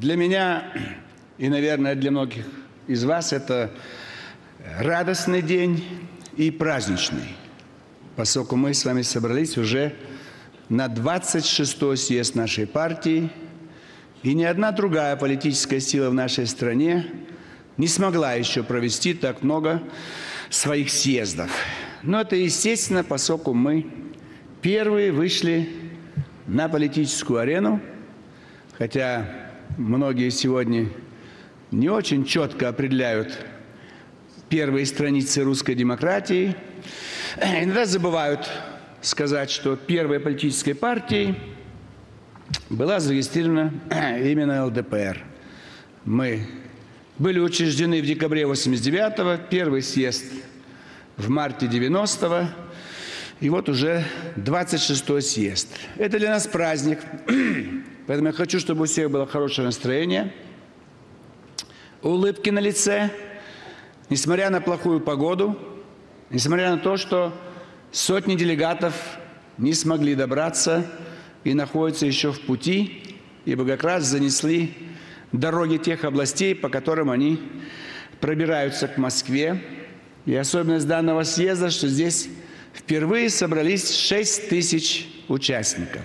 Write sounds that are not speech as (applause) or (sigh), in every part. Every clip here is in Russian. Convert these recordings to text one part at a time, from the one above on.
Для меня и, наверное, для многих из вас это радостный день и праздничный, поскольку мы с вами собрались уже на 26-й съезд нашей партии, и ни одна другая политическая сила в нашей стране не смогла еще провести так много своих съездов. Но это естественно, поскольку мы первые вышли на политическую арену, хотя многие сегодня не очень четко определяют первые страницы русской демократии, иногда забывают сказать, что первой политической партией была зарегистрирована (clears throat) именно ЛДПР. Мы были учреждены в декабре 89-го, первый съезд в марте 90-го, и вот уже 26-й съезд. Это для нас праздник, (clears throat) поэтому я хочу, чтобы у всех было хорошее настроение, улыбки на лице, несмотря на плохую погоду, несмотря на то, что сотни делегатов не смогли добраться и находятся еще в пути, ибо как раз занесли дороги тех областей, по которым они пробираются к Москве. И особенность данного съезда, что здесь впервые собрались 6 тысяч участников.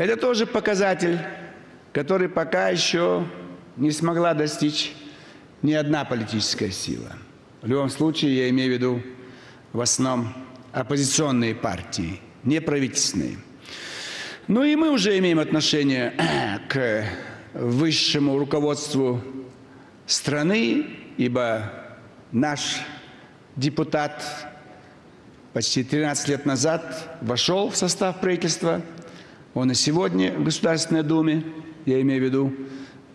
Это тоже показатель, который пока еще не смогла достичь ни одна политическая сила. В любом случае, я имею в виду в основном оппозиционные партии, не правительственные. Ну и мы уже имеем отношение (clears throat) к высшему руководству страны, ибо наш депутат почти 13 лет назад вошел в состав правительства. Он и сегодня в Государственной Думе, я имею в виду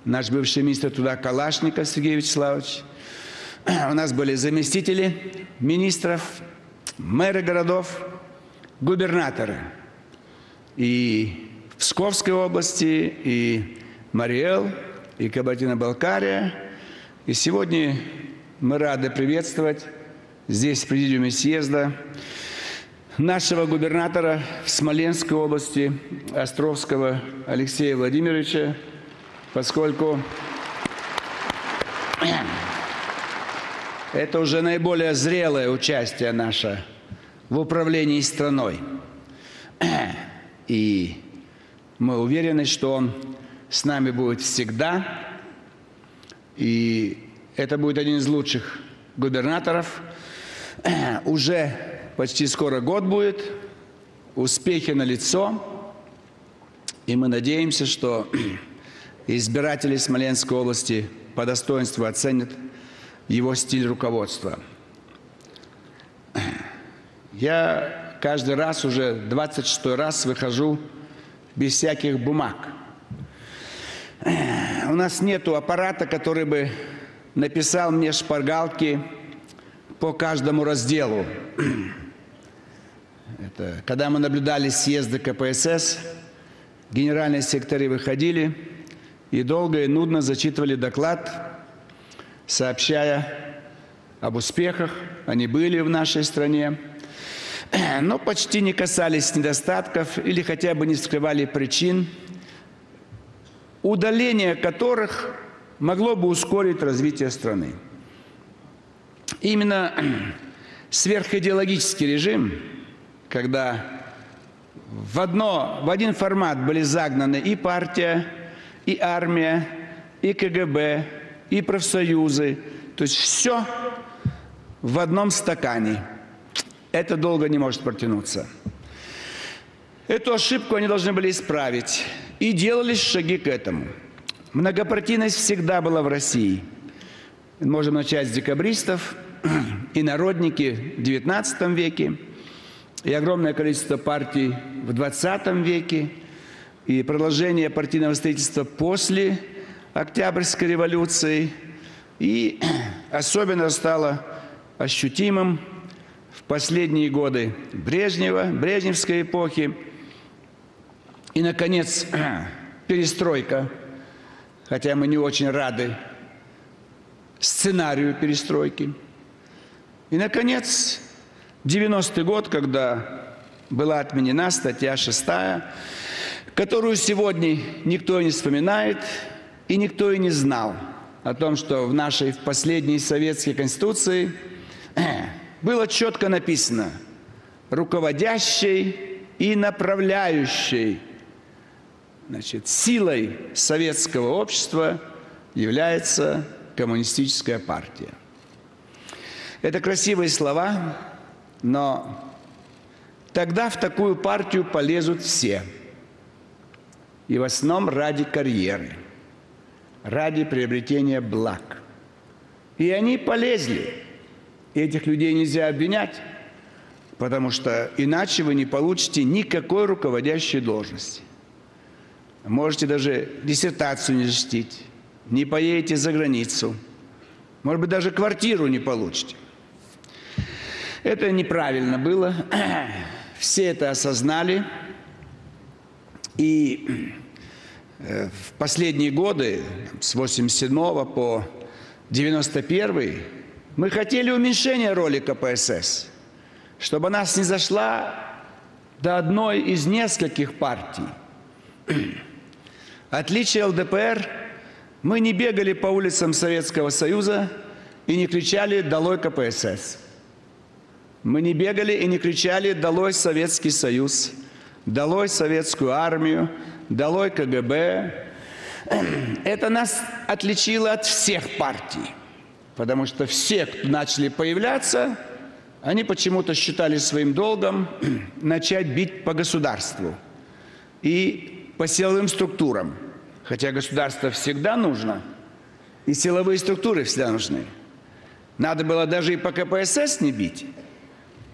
наш бывший министр труда Калашников Сергей Вячеславович. (clears throat) У нас были заместители министров, мэры городов, губернаторы. И в Псковской области, и Мариэл и Кабардино-Балкария. И сегодня мы рады приветствовать здесь, в президиуме съезда, нашего губернатора в Смоленской области Островского Алексея Владимировича, поскольку (clears throat) это уже наиболее зрелое участие наше в управлении страной. (clears throat) И мы уверены, что он с нами будет всегда. И это будет один из лучших губернаторов. (clears throat) Уже почти скоро год будет. Успехи на лицо. И мы надеемся, что (clears throat) избиратели Смоленской области по достоинству оценят его стиль руководства. (clears throat) Я каждый раз, уже 26 раз выхожу без всяких бумаг (clears throat) – у нас нету аппарата, который бы написал мне шпаргалки по каждому разделу. Это, когда мы наблюдали съезды КПСС, генеральные секретари выходили и долго и нудно зачитывали доклад, сообщая об успехах, они были в нашей стране, (clears throat) но почти не касались недостатков или хотя бы не скрывали причин – удаление которых могло бы ускорить развитие страны. Именно (clears throat) сверхидеологический режим, когда в, одно, в один формат были загнаны и партия, и армия, и КГБ, и профсоюзы, то есть все в одном стакане. Это долго не может протянуться. Эту ошибку они должны были исправить. И делались шаги к этому. Многопартийность всегда была в России. Можем начать с декабристов и народники в XIX веке, и огромное количество партий в XX веке, и продолжение партийного строительства после Октябрьской революции, и (clears throat) особенно стало ощутимым в последние годы Брежнева, Брежневской эпохи, и, наконец, (clears throat) перестройка, хотя мы не очень рады сценарию перестройки. И, наконец, 90-й год, когда была отменена статья 6, которую сегодня никто не вспоминает, И никто и не знал о том, что в нашей в последней советской конституции (clears throat) было четко написано руководящей и направляющей значит, силой советского общества является коммунистическая партия. Это красивые слова, но тогда в такую партию полезут все. И в основном ради карьеры, ради приобретения благ. И они полезли. И этих людей нельзя обвинять, потому что иначе вы не получите никакой руководящей должности. Можете даже диссертацию не защитить, не поедете за границу, может быть, даже квартиру не получите. Это неправильно было. (clears throat) Все это осознали. И э, в последние годы, с 87 по 91 мы хотели уменьшения роли КПСС, чтобы она снизошла до одной из нескольких партий. (clears throat) Отличие ЛДПР, мы не бегали по улицам Советского Союза и не кричали «Долой КПСС». Мы не бегали и не кричали «Долой Советский Союз», «Долой Советскую армию», «Долой КГБ». Это нас отличило от всех партий, потому что все, кто начали появляться, они почему-то считали своим долгом (clears throat) начать бить по государству и по силовым структурам. Хотя государство всегда нужно, и силовые структуры всегда нужны. Надо было даже и по КПСС не бить,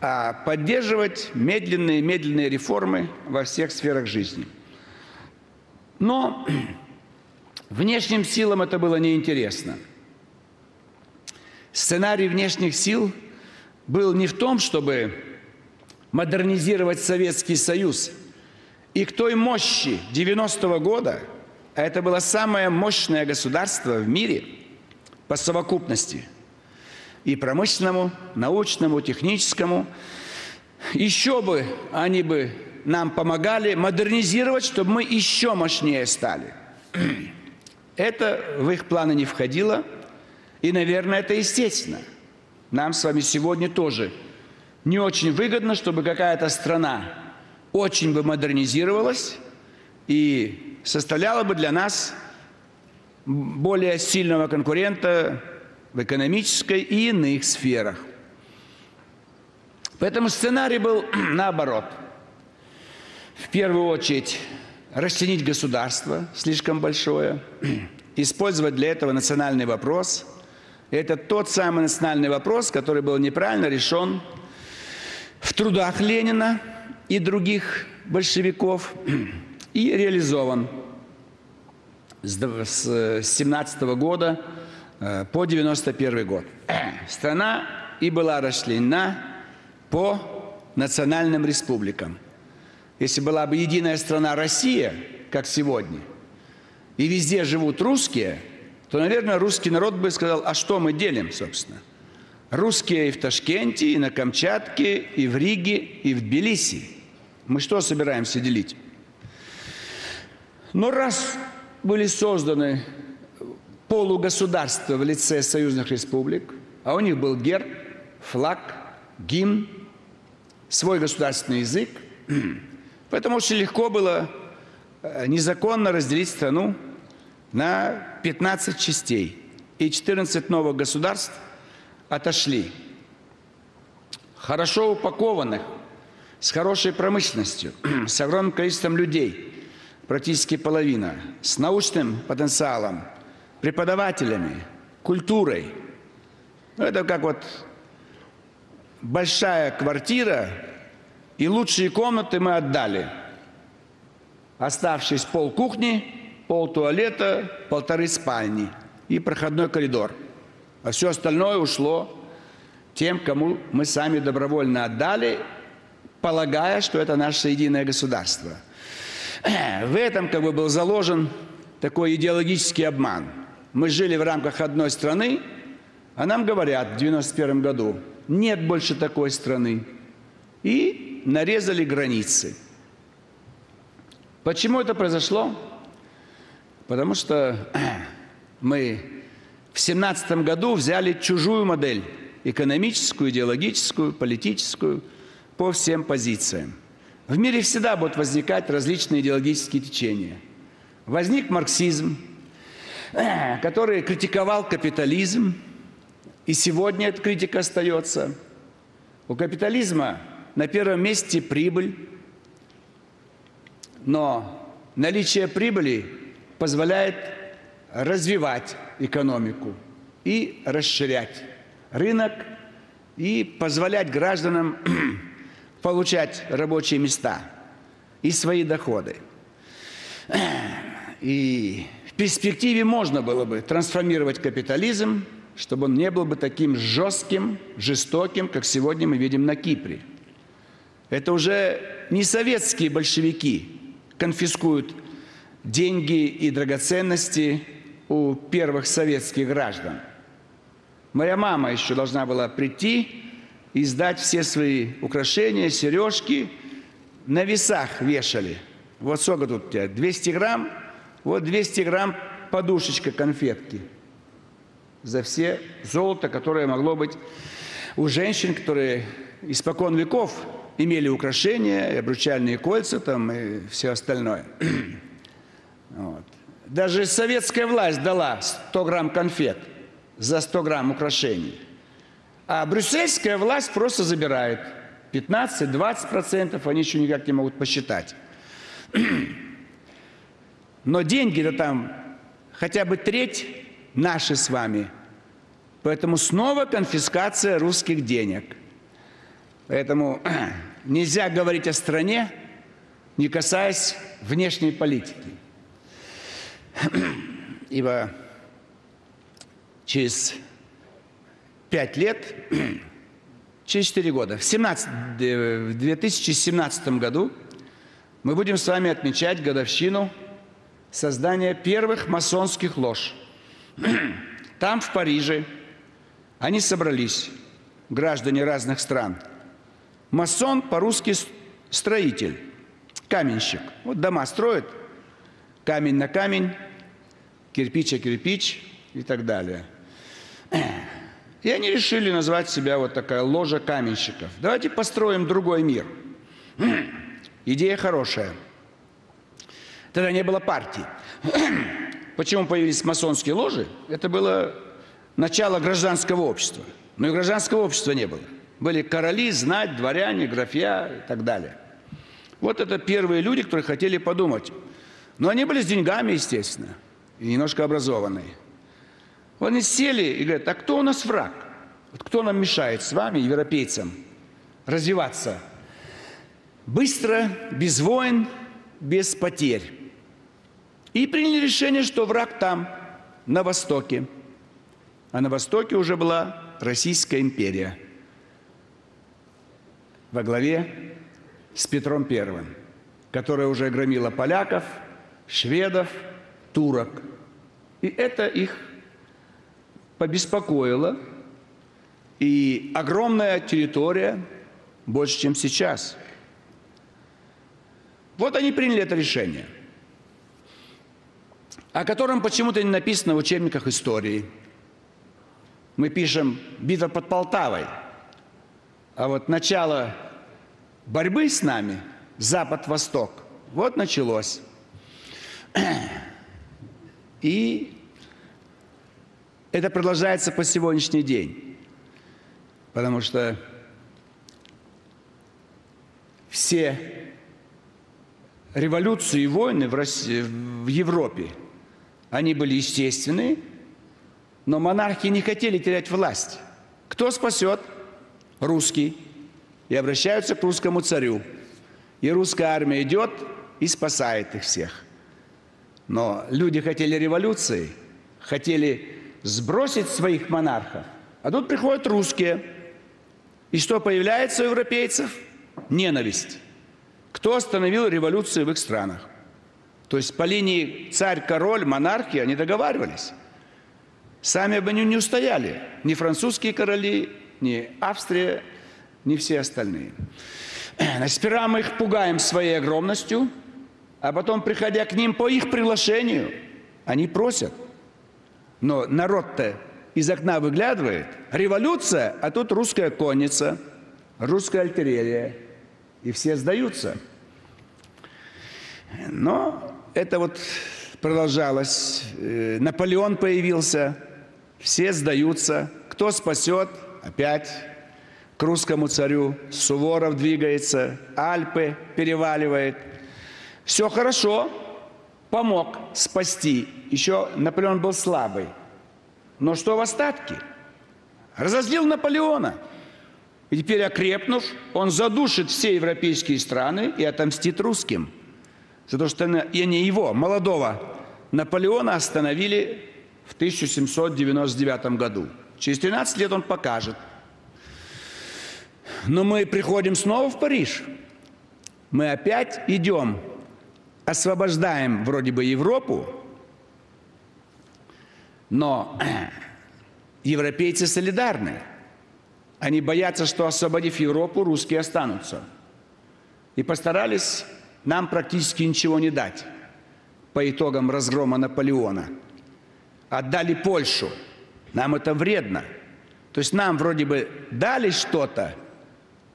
поддерживать медленные-медленные реформы во всех сферах жизни. Но (clears throat) внешним силам это было неинтересно. Сценарий внешних сил был не в том, чтобы модернизировать Советский Союз. И к той мощи 90-го года, а это было самое мощное государство в мире по совокупности – и промышленному, научному, техническому. Еще бы они бы нам помогали модернизировать, чтобы мы еще мощнее стали. (clears throat) Это в их планы не входило, и, наверное, это естественно. Нам с вами сегодня тоже не очень выгодно, чтобы какая-то страна очень бы модернизировалась и составляла бы для нас более сильного конкурента в экономической и иных сферах. Поэтому сценарий был (clears throat) наоборот. В первую очередь расценить государство слишком большое, (clears throat) использовать для этого национальный вопрос. Это тот самый национальный вопрос, который был неправильно решен в трудах Ленина и других большевиков (clears throat) и реализован с 17 года по 91 год. (clears throat) Страна и была расчленена по национальным республикам. Если была бы единая страна Россия, как сегодня, и везде живут русские, то, наверное, русский народ бы сказал, а что мы делим, собственно? Русские и в Ташкенте, и на Камчатке, и в Риге, и в Тбилиси. Мы что собираемся делить? Но раз были созданы полугосударства в лице союзных республик, а у них был герб, флаг, гимн, свой государственный язык. (clears throat) Поэтому очень легко было э, незаконно разделить страну на 15 частей. И 14 новых государств отошли. Хорошо упакованных, с хорошей промышленностью, (clears throat) с огромным количеством людей, практически половина, с научным потенциалом – преподавателями, культурой. Ну, это как вот большая квартира, и лучшие комнаты мы отдали. Оставшись пол кухни, пол туалета, полторы спальни и проходной коридор. А все остальное ушло тем, кому мы сами добровольно отдали, полагая, что это наше единое государство. В этом как бы был заложен такой идеологический обман – мы жили в рамках одной страны, а нам говорят в 91 году, нет больше такой страны. И нарезали границы. Почему это произошло? Потому что (clears throat) мы в семнадцатом году взяли чужую модель – экономическую, идеологическую, политическую, по всем позициям. В мире всегда будут возникать различные идеологические течения. Возник марксизм, (clears throat) который критиковал капитализм, и сегодня эта критика остается. У капитализма на первом месте прибыль, но наличие прибыли позволяет развивать экономику и расширять рынок и позволять гражданам (clears throat) получать рабочие места и свои доходы. (clears throat) И в перспективе можно было бы трансформировать капитализм, чтобы он не был бы таким жестким, жестоким, как сегодня мы видим на Кипре. Это уже не советские большевики конфискуют деньги и драгоценности у первых советских граждан. Моя мама еще должна была прийти и сдать все свои украшения, сережки. На весах вешали. Вот сколько тут у тебя? 200 грамм? Вот 200 грамм подушечка конфетки. За все золото, которое могло быть у женщин, которые испокон веков имели украшения, обручальные кольца там и все остальное. (clears throat) Вот. Даже советская власть дала 100 грамм конфет за 100 грамм украшений. А брюссельская власть просто забирает 15-20%, они еще никак не могут посчитать. (clears throat) Но деньги-то там хотя бы треть наши с вами. Поэтому снова конфискация русских денег. Поэтому (clears throat) нельзя говорить о стране, не касаясь внешней политики. (clears throat) Ибо через пять лет, (clears throat) через четыре года, в, 17, в 2017 году мы будем с вами отмечать годовщину создания первых масонских лож. (clears throat) Там, в Париже, они собрались, граждане разных стран. Масон по-русски строитель, каменщик. Вот дома строят, камень на камень, кирпич о кирпич и так далее. И они решили назвать себя вот такая ложа каменщиков. Давайте построим другой мир. (clears throat) Идея хорошая. Тогда не было партий. (clears throat) Почему появились масонские ложи? Это было начало гражданского общества. Но и гражданского общества не было. Были короли, знать, дворяне, графья и так далее. Вот это первые люди, которые хотели подумать. Но они были с деньгами, естественно, и немножко образованные. Они сели и говорят, а кто у нас враг? Вот кто нам мешает с вами, европейцам, развиваться быстро, без войн, без потерь? И приняли решение, что враг там, на востоке. А на востоке уже была Российская империя во главе с Петром Первым, которая уже громила поляков, шведов, турок. И это их побеспокоило. И огромная территория, больше, чем сейчас. Вот они приняли это решение, о котором почему-то не написано в учебниках истории. Мы пишем «Битва под Полтавой», а вот начало борьбы с нами, Запад-Восток, вот началось. (clears throat) И это продолжается по сегодняшний день. Потому что все революции и войны в, России, в Европе, они были естественные, но монархи не хотели терять власть. Кто спасет? Русский. И обращаются к русскому царю. И русская армия идет и спасает их всех. Но люди хотели революции, хотели сбросить своих монархов. А тут приходят русские. И что появляется у европейцев? Ненависть. Кто остановил революцию в их странах? То есть по линии царь-король, монархи, они договаривались. Сами бы они не устояли. Ни французские короли, ни Австрия, ни все остальные. Сперва мы их пугаем своей огромностью, а потом, приходя к ним по их приглашению, Они просят. Но народ-то из окна выглядывает. Революция, а тут русская конница, русская артиллерия. И все сдаются. Но это вот продолжалось. Э, Наполеон появился, все сдаются. Кто спасет? Опять к русскому царю. Суворов двигается, Альпы переваливает. Все хорошо, помог спасти. Еще Наполеон был слабый. Но что в остатке? Разозлил Наполеона. И теперь, окрепнув, он задушит все европейские страны и отомстит русским. За то, что они его, молодого Наполеона, остановили в 1799 году. Через 13 лет он покажет. Но мы приходим снова в Париж. Мы опять идем освобождаем вроде бы Европу, но (clears throat) европейцы солидарны. Они боятся, что освободив Европу, русские останутся. И постарались нам практически ничего не дать по итогам разгрома Наполеона. Отдали Польшу. Нам это вредно. То есть нам вроде бы дали что-то,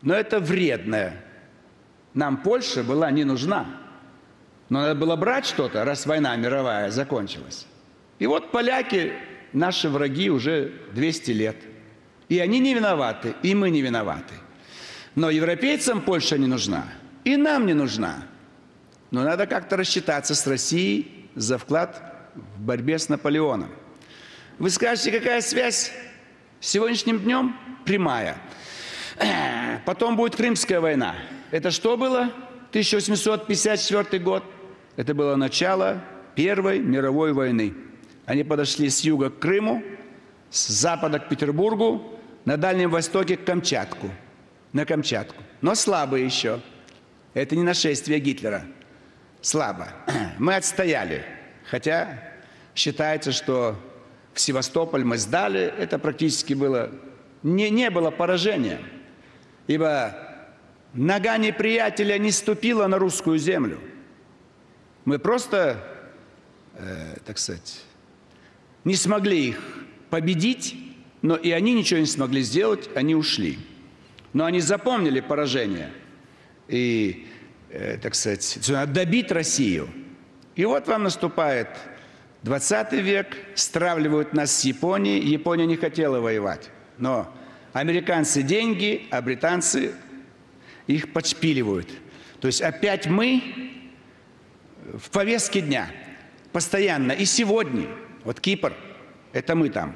но это вредное. Нам Польша была не нужна. Но надо было брать что-то, раз война мировая закончилась. И вот поляки, наши враги уже 200 лет. И они не виноваты, и мы не виноваты. Но европейцам Польша не нужна, и нам не нужна. Но надо как-то рассчитаться с Россией за вклад в борьбе с Наполеоном. Вы скажете, какая связь с сегодняшним днем? Прямая. (clears throat) Потом будет Крымская война. Это что было? 1854 год. Это было начало Первой мировой войны. Они подошли с юга к Крыму, с запада к Петербургу, на Дальнем Востоке к Камчатку. На Камчатку. Но слабо еще. Это не нашествие Гитлера. Слабо. (clears throat) Мы отстояли. Хотя считается, что в Севастополь мы сдали. Это практически было... Не, не было поражения. Ибо нога неприятеля не ступила на русскую землю – мы просто, э, так сказать, не смогли их победить, но и они ничего не смогли сделать, они ушли. Но они запомнили поражение и, так сказать, добить Россию. И вот вам наступает 20 век, стравливают нас с Японией. Япония не хотела воевать, но американцы деньги, а британцы их подшпиливают. То есть опять мы в повестке дня постоянно. И сегодня, вот Кипр, это мы там.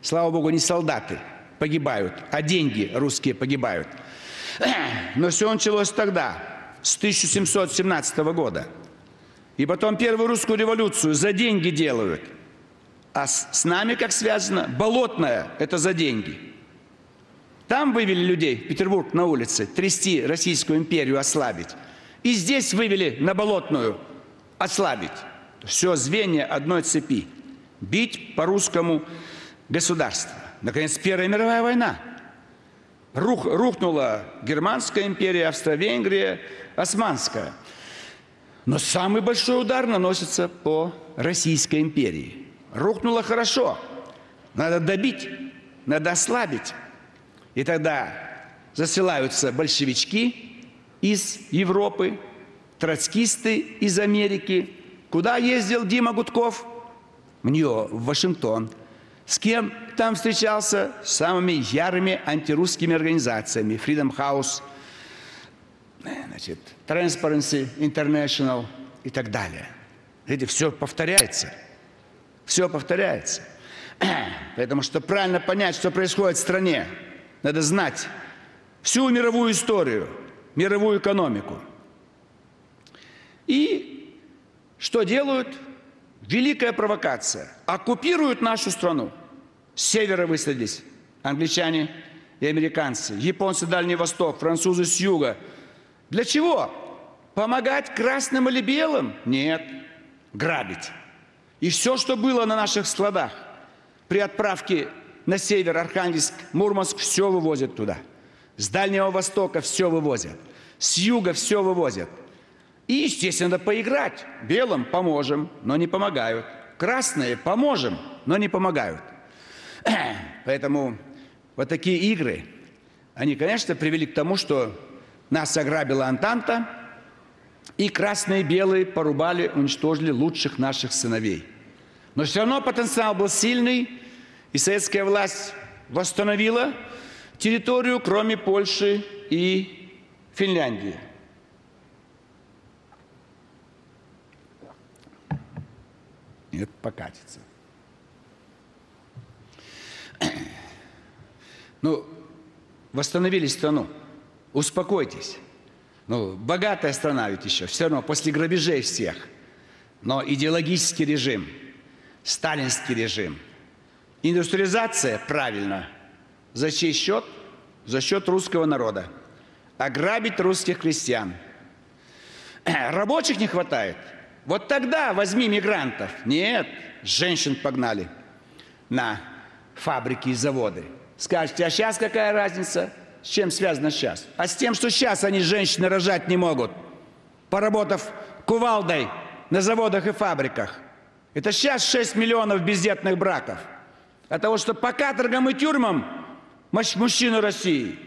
Слава Богу, не солдаты погибают, а деньги русские погибают. (clears throat) Но все началось тогда, с 1717 года. И потом первую русскую революцию за деньги делают. А с, с нами как связано? Болотная – это за деньги. Там вывели людей, Петербург на улице, трясти Российскую империю, ослабить. И здесь вывели на Болотную – ослабить. Все звенья одной цепи. Бить по русскому государству. Наконец, Первая мировая война. Рух, рухнула Германская империя, Австро-Венгрия, Османская. Но самый большой удар наносится по Российской империи. Рухнуло хорошо. Надо добить, надо ослабить. И тогда засылаются большевички из Европы, троцкисты из Америки. Куда ездил Дима Гудков? В нее, в Вашингтон. С кем там встречался? С самыми ярыми антирусскими организациями. Freedom House, значит, Transparency International и так далее. Видите, все повторяется. Все повторяется. (clears throat) Поэтому, чтобы правильно понять, что происходит в стране, надо знать всю мировую историю, мировую экономику – и что делают? Великая провокация. Оккупируют нашу страну. С севера высадились англичане и американцы, японцы Дальний Восток, французы с юга. Для чего? Помогать красным или белым? Нет. Грабить. И все, что было на наших складах при отправке на север, Архангельск, Мурманск, все вывозят туда. С Дальнего Востока все вывозят. С юга все вывозят. И, естественно, поиграть. Белым поможем, но не помогают. красные поможем, но не помогают. Поэтому вот такие игры, они, конечно, привели к тому, что нас ограбила Антанта, и красные и белые порубали, уничтожили лучших наших сыновей. Но все равно потенциал был сильный, и советская власть восстановила территорию, кроме Польши и Финляндии. Нет, покатится. Ну, восстановили страну. Успокойтесь. Ну, богатая страна ведь еще, все равно, после грабежей всех. Но идеологический режим, сталинский режим, индустриализация, правильно, за чей счет? За счет русского народа. Ограбить русских крестьян. (clears throat) Рабочих не хватает. Вот тогда возьми мигрантов. Нет, женщин погнали на фабрики и заводы. Скажете, а сейчас какая разница? С чем связано сейчас? А с тем, что сейчас они, женщины, рожать не могут, поработав кувалдой на заводах и фабриках. Это сейчас 6 миллионов бездетных браков. От того, что по каторгам и тюрьмам мужчины России,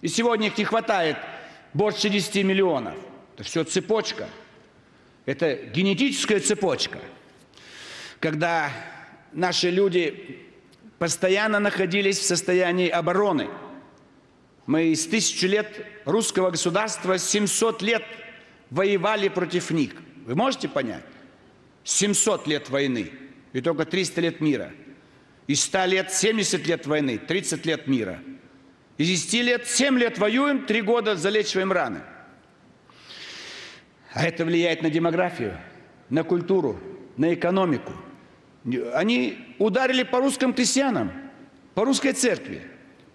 и сегодня их не хватает больше 10 миллионов. Это все цепочка. Это генетическая цепочка. Когда наши люди постоянно находились в состоянии обороны. Мы из тысячи лет русского государства 700 лет воевали против них. Вы можете понять? 700 лет войны и только 300 лет мира. Из 100 лет 70 лет войны, 30 лет мира. Из 10 лет 7 лет воюем, 3 года залечиваем раны. А это влияет на демографию, на культуру, на экономику – они ударили по русским крестьянам, по русской церкви,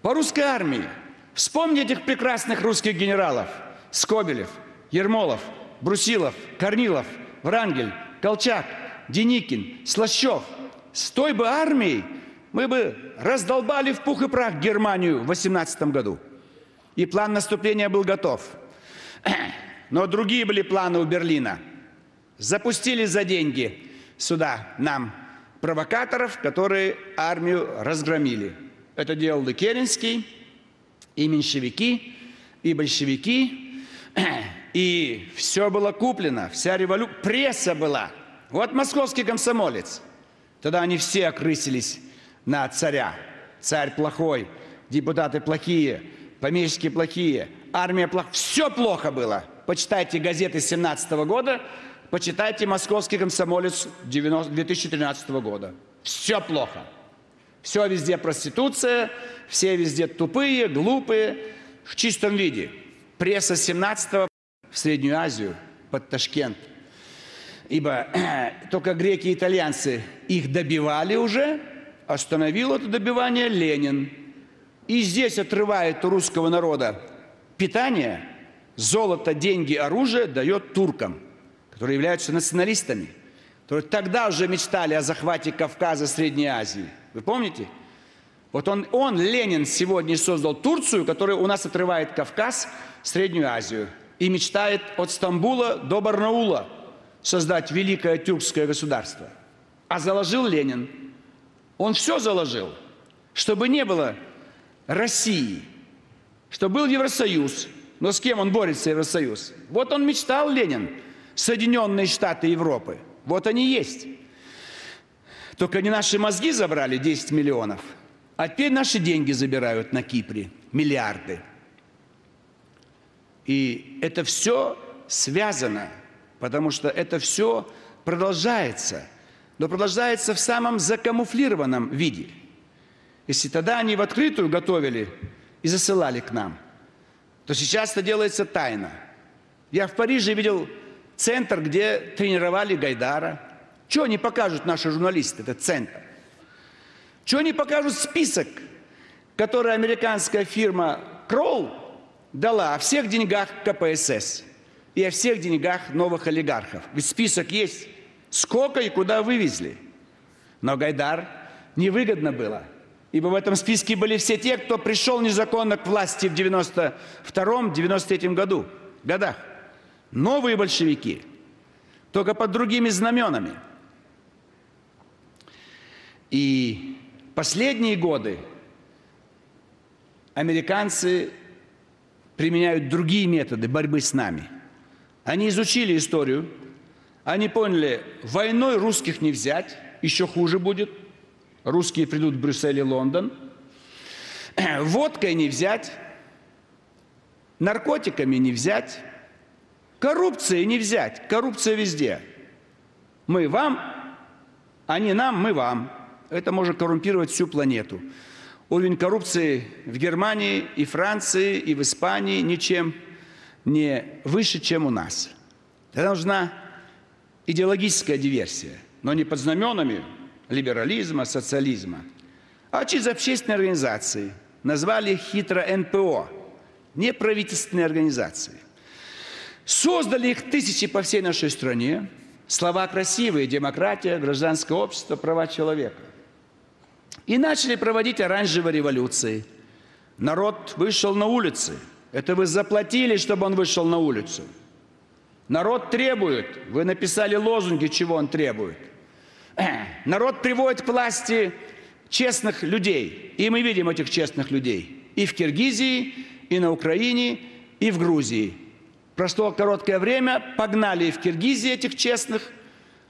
по русской армии. Вспомни этих прекрасных русских генералов. Скобелев, Ермолов, Брусилов, Корнилов, Врангель, Колчак, Деникин, Слащев. С той бы армией мы бы раздолбали в пух и прах Германию в 18 году. И план наступления был готов. (clears throat) Но другие были планы у Берлина. Запустили за деньги сюда нам провокаторов, которые армию разгромили. Это делал Керенский, и меньшевики, и большевики. И все было куплено, вся революция, пресса была. Вот московский комсомолец. Тогда они все окрысились на царя. Царь плохой, депутаты плохие, помещики плохие, армия плохая. Все плохо было. Почитайте газеты 17 года, Почитайте «Московский комсомолец» 2013 года. Все плохо. Все везде проституция, все везде тупые, глупые, в чистом виде. Пресса 17 в Среднюю Азию, под Ташкент. Ибо (clears throat) только греки и итальянцы их добивали уже, остановил это добивание Ленин. И здесь отрывает у русского народа питание, золото, деньги, оружие дает туркам – которые являются националистами, которые тогда уже мечтали о захвате Кавказа, Средней Азии. Вы помните? Вот он, он, Ленин, сегодня создал Турцию, которая у нас отрывает Кавказ, Среднюю Азию, и мечтает от Стамбула до Барнаула создать великое тюркское государство. А заложил Ленин. Он все заложил, чтобы не было России, чтобы был Евросоюз. Но с кем он борется, Евросоюз? Вот он мечтал, Ленин, Соединенные Штаты Европы. Вот они есть. Только не наши мозги забрали 10 миллионов, а теперь наши деньги забирают на Кипре, миллиарды. И это все связано, потому что это все продолжается, но продолжается в самом закамуфлированном виде. Если тогда они в открытую готовили и засылали к нам, то сейчас это делается тайно. Я в Париже видел центр, где тренировали Гайдара. Что они покажут наши журналисты, этот центр? Что они покажут список, который американская фирма Кролл дала о всех деньгах КПСС и о всех деньгах новых олигархов? Ведь список есть, сколько и куда вывезли. Но Гайдар невыгодно было, ибо в этом списке были все те, кто пришел незаконно к власти в 92-93 году, годах новые большевики, только под другими знаменами. И последние годы американцы применяют другие методы борьбы с нами. Они изучили историю, они поняли, войной русских не взять, еще хуже будет. Русские придут в Брюссель и Лондон. (clears throat) Водкой не взять, наркотиками не взять, коррупцией не взять. Коррупция везде. Мы вам, они нам, мы вам. Это может коррумпировать всю планету. Уровень коррупции в Германии и Франции и в Испании ничем не выше, чем у нас. Тогда нужна идеологическая диверсия, но не под знаменами либерализма, социализма, а через общественные организации. Назвали их хитро НПО, неправительственные организации. Создали их тысячи по всей нашей стране. Слова красивые – демократия, гражданское общество, права человека. И начали проводить оранжевые революции. Народ вышел на улицы. Это вы заплатили, чтобы он вышел на улицу. Народ требует. Вы написали лозунги, чего он требует. (clears throat) Народ приводит к власти честных людей. И мы видим этих честных людей. И в Киргизии, и на Украине, и в Грузии. Прошло короткое время, погнали в Киргизии этих честных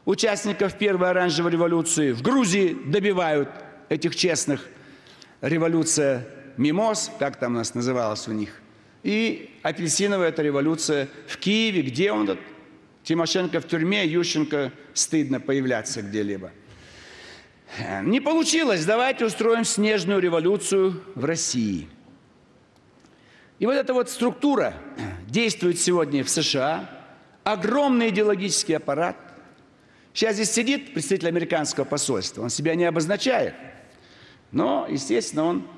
участников Первой оранжевой революции. В Грузии добивают этих честных революция Мимоз, как там нас называлось у них, и апельсиновая эта революция в Киеве, где он, этот Тимошенко в тюрьме, Ющенко стыдно появляться где-либо. Не получилось, давайте устроим снежную революцию в России. И вот эта вот структура действует сегодня в США, огромный идеологический аппарат. Сейчас здесь сидит представитель американского посольства, он себя не обозначает – но, естественно, он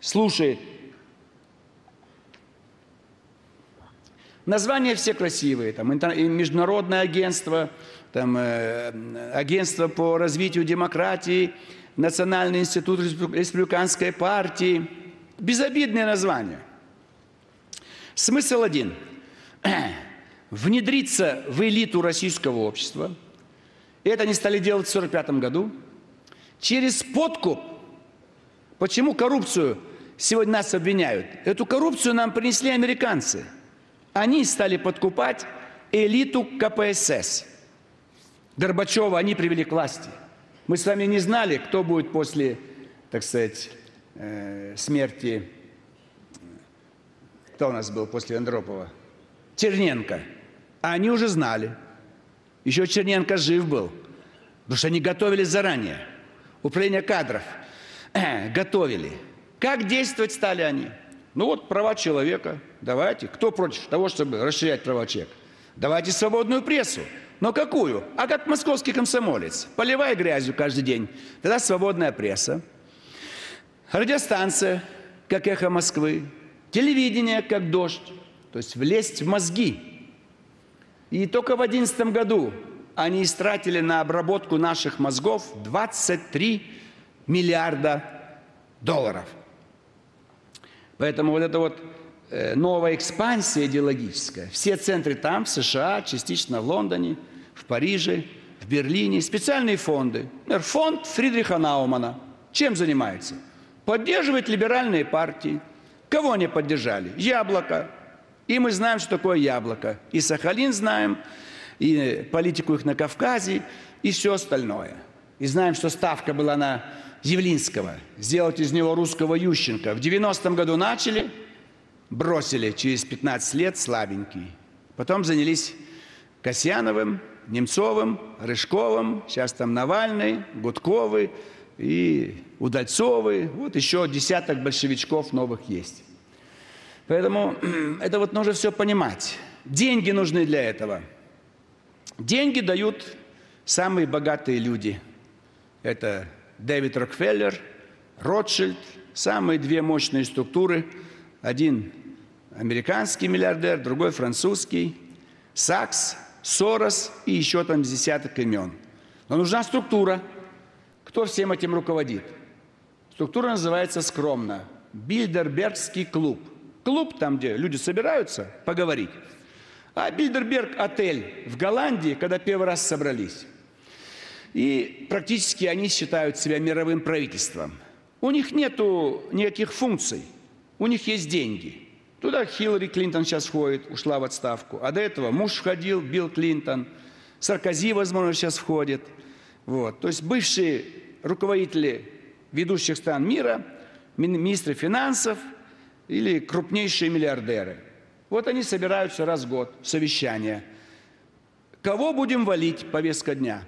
слушает. Названия все красивые. Там, Международное агентство, там, э, агентство по развитию демократии, Национальный институт республиканской партии. Безобидные названия. Смысл один. (clears throat) Внедриться в элиту российского общества. Это они стали делать в 1945 году. Через подкуп Почему коррупцию сегодня нас обвиняют? Эту коррупцию нам принесли американцы. Они стали подкупать элиту КПСС. Горбачева они привели к власти. Мы с вами не знали, кто будет после, так сказать, э, смерти, кто у нас был после Андропова? Черненко. А они уже знали. Еще Черненко жив был. Потому что они готовились заранее. Управление кадров – (clears throat) готовили. Как действовать стали они? Ну вот права человека. Давайте. Кто против того, чтобы расширять права человека? Давайте свободную прессу. Но какую? А как московский комсомолец. Поливай грязью каждый день. Тогда свободная пресса. Радиостанция, как эхо Москвы. Телевидение, как дождь. То есть влезть в мозги. И только в 2011 году они истратили на обработку наших мозгов 23 миллиарда долларов. Поэтому вот эта вот э, новая экспансия идеологическая, все центры там, в США, частично в Лондоне, в Париже, в Берлине, специальные фонды. Например, фонд Фридриха Наумана. Чем занимается? Поддерживает либеральные партии. Кого они поддержали? Яблоко. И мы знаем, что такое яблоко. И Сахалин знаем, и политику их на Кавказе, и все остальное. И знаем, что ставка была на Явлинского, сделать из него русского Ющенко. В 90-м году начали, бросили через 15 лет слабенький. Потом занялись Касьяновым, Немцовым, Рыжковым, сейчас там Навальный, Гудковый и Удальцовый. Вот еще десяток большевичков новых есть. Поэтому (clears throat) это вот нужно все понимать. Деньги нужны для этого. Деньги дают самые богатые люди. Это Дэвид Рокфеллер, Ротшильд, самые две мощные структуры. Один американский миллиардер, другой французский, Сакс, Сорос и еще там десяток имен. Но нужна структура. Кто всем этим руководит? Структура называется скромно. Бильдербергский клуб. Клуб там, где люди собираются поговорить. А Бильдерберг отель в Голландии, когда первый раз собрались. И практически они считают себя мировым правительством. У них нет никаких функций, у них есть деньги. Туда Хиллари Клинтон сейчас входит, ушла в отставку. А до этого муж входил, Билл Клинтон. Саркози, возможно, сейчас входит. Вот. То есть бывшие руководители ведущих стран мира, министры финансов или крупнейшие миллиардеры. Вот они собираются раз в год, совещание. Кого будем валить, повестка дня?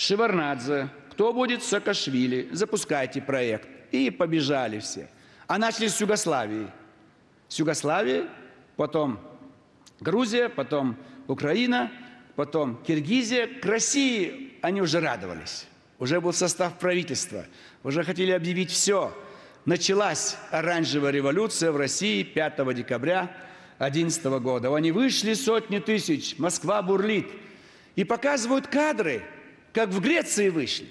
Шеварнадзе, кто будет Саакашвили, запускайте проект. И побежали все. А начали с Югославии. С Югославии, потом Грузия, потом Украина, потом Киргизия. К России они уже радовались. Уже был состав правительства. Уже хотели объявить все. Началась оранжевая революция в России 5 декабря 2011 года. Они вышли сотни тысяч, Москва бурлит. И показывают кадры, как в Греции вышли.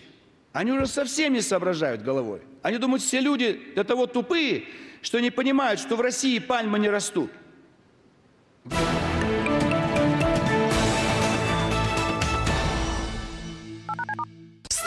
Они уже совсем не соображают головой. Они думают, все люди до того тупые, что не понимают, что в России пальмы не растут.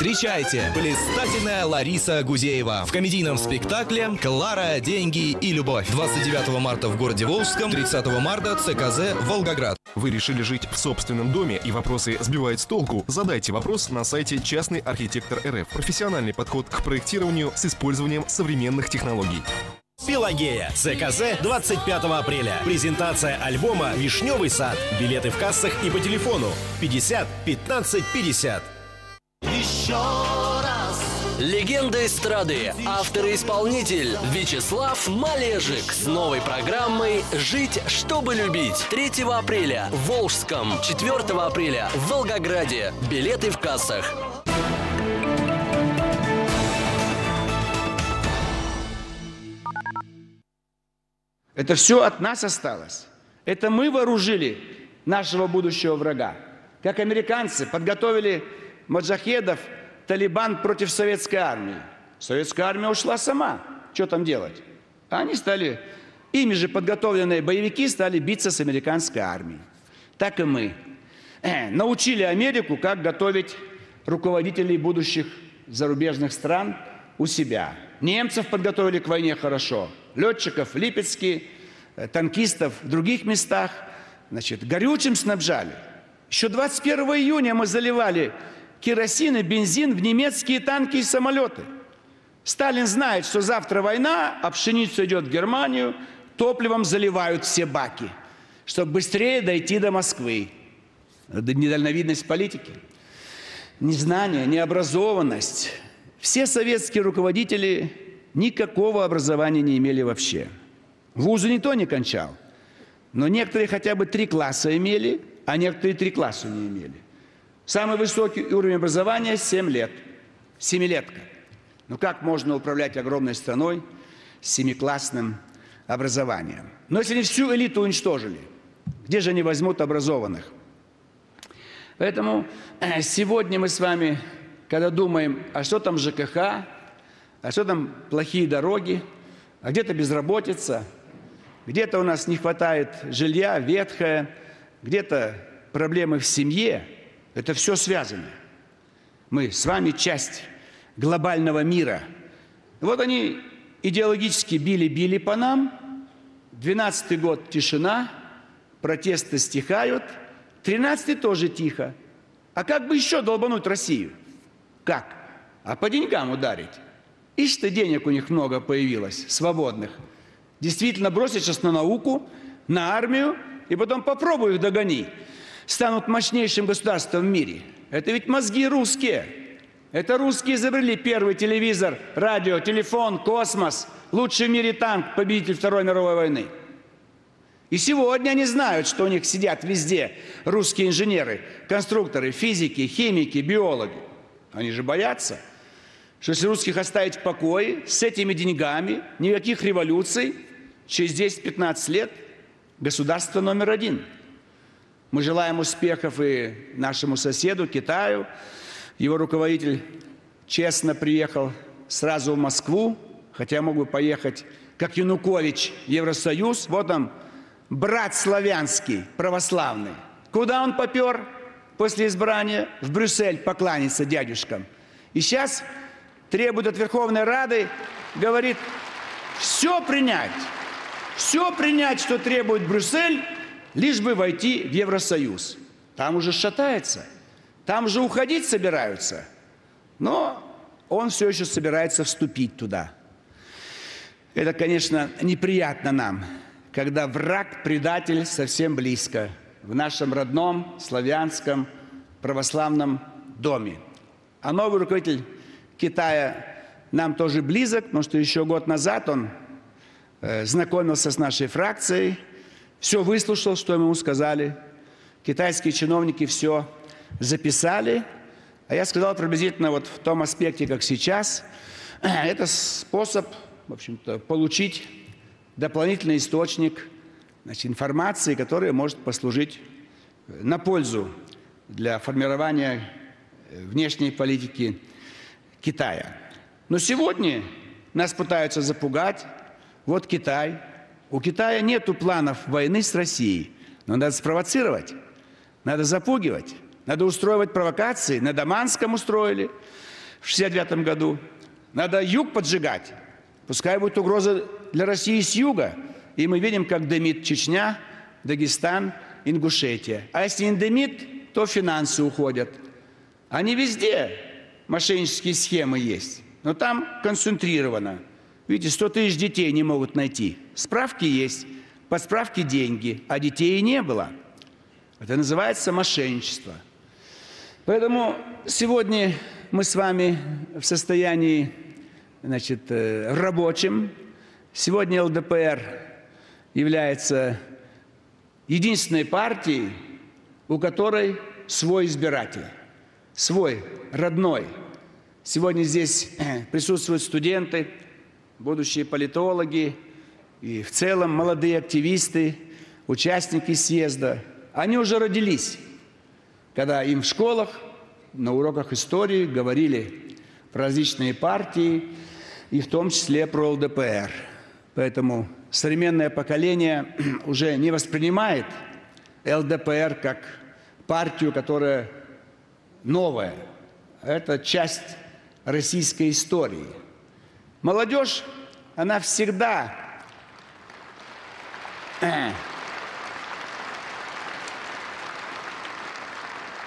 Встречайте, блистательная Лариса Гузеева в комедийном спектакле «Клара, деньги и любовь». 29 марта в городе Волжском, 30 марта ЦКЗ «Волгоград». Вы решили жить в собственном доме и вопросы сбивают с толку? Задайте вопрос на сайте «Частный архитектор РФ». Профессиональный подход к проектированию с использованием современных технологий. Пелагея. ЦКЗ 25 апреля. Презентация альбома «Вишневый сад». Билеты в кассах и по телефону 50 15 50. Еще раз. Легенда эстрады, автор и исполнитель Вячеслав Малежик с новой программой «Жить, чтобы любить». 3 апреля в Волжском, 4 апреля в Волгограде. Билеты в кассах. Это все от нас осталось. Это мы вооружили нашего будущего врага. Как американцы подготовили маджахедов, Талибан против советской армии. Советская армия ушла сама. Что там делать? Они стали, ими же подготовленные боевики стали биться с американской армией. Так и мы. Э, научили Америку, как готовить руководителей будущих зарубежных стран у себя. Немцев подготовили к войне хорошо. Летчиков в Липецке, э, танкистов в других местах. Значит, горючим снабжали. Еще 21 июня мы заливали керосин и бензин в немецкие танки и самолеты. Сталин знает, что завтра война, а пшеницу идет в Германию, топливом заливают все баки, чтобы быстрее дойти до Москвы. Это недальновидность политики. Незнание, необразованность. Все советские руководители никакого образования не имели вообще. Вузы никто не кончал. Но некоторые хотя бы три класса имели, а некоторые три класса не имели. Самый высокий уровень образования – 7 лет. Семилетка. Ну как можно управлять огромной страной с семиклассным образованием? Но если они всю элиту уничтожили, где же они возьмут образованных? Поэтому э, сегодня мы с вами, когда думаем, а что там ЖКХ, а что там плохие дороги, а где-то безработица, где-то у нас не хватает жилья, ветхое, где-то проблемы в семье – это все связано. Мы с вами часть глобального мира. Вот они идеологически били-били по нам. Двенадцатый год тишина, протесты стихают. Тринадцатый тоже тихо. А как бы еще долбануть Россию? Как? А по деньгам ударить. Ишь ты, денег у них много появилось, свободных. Действительно бросить сейчас на науку, на армию, и потом попробуй их догони станут мощнейшим государством в мире. Это ведь мозги русские. Это русские изобрели первый телевизор, радио, телефон, космос. Лучший в мире танк, победитель Второй мировой войны. И сегодня они знают, что у них сидят везде русские инженеры, конструкторы, физики, химики, биологи. Они же боятся, что если русских оставить в покое с этими деньгами, никаких революций, через 10-15 лет государство номер один – мы желаем успехов и нашему соседу, Китаю. Его руководитель честно приехал сразу в Москву, хотя мог бы поехать, как Янукович, Евросоюз. Вот он, брат славянский, православный. Куда он попер? после избрания в Брюссель покланяться дядюшкам. И сейчас требует от Верховной Рады, говорит, все принять, все принять, что требует Брюссель, лишь бы войти в Евросоюз. Там уже шатается, там уже уходить собираются. Но он все еще собирается вступить туда. Это, конечно, неприятно нам, когда враг, предатель совсем близко, в нашем родном славянском православном доме. А новый руководитель Китая нам тоже близок, потому что еще год назад он э, знакомился с нашей фракцией, все выслушал, что ему сказали. Китайские чиновники все записали. А я сказал приблизительно вот в том аспекте, как сейчас. (clears throat) Это способ, в общем-то, получить дополнительный источник значит, информации, которая может послужить на пользу для формирования внешней политики Китая. Но сегодня нас пытаются запугать. Вот Китай. У Китая нет планов войны с Россией. Но надо спровоцировать, надо запугивать, надо устраивать провокации. На Даманском устроили в 69 году. Надо юг поджигать. Пускай будет угроза для России с юга. И мы видим, как дымит Чечня, Дагестан, Ингушетия. А если не дымит, то финансы уходят. Они везде мошеннические схемы есть. Но там концентрировано. Видите, 100 тысяч детей не могут найти. Справки есть, по справке деньги, а детей не было. Это называется мошенничество. Поэтому сегодня мы с вами в состоянии значит, э, рабочем. Сегодня ЛДПР является единственной партией, у которой свой избиратель, свой, родной – Сегодня здесь (clears throat) присутствуют студенты, будущие политологи и в целом молодые активисты, участники съезда. Они уже родились, когда им в школах, на уроках истории говорили про различные партии, и в том числе про ЛДПР. Поэтому современное поколение (clears throat) уже не воспринимает ЛДПР как партию, которая новая. Это часть российской истории. Молодежь, она всегда э,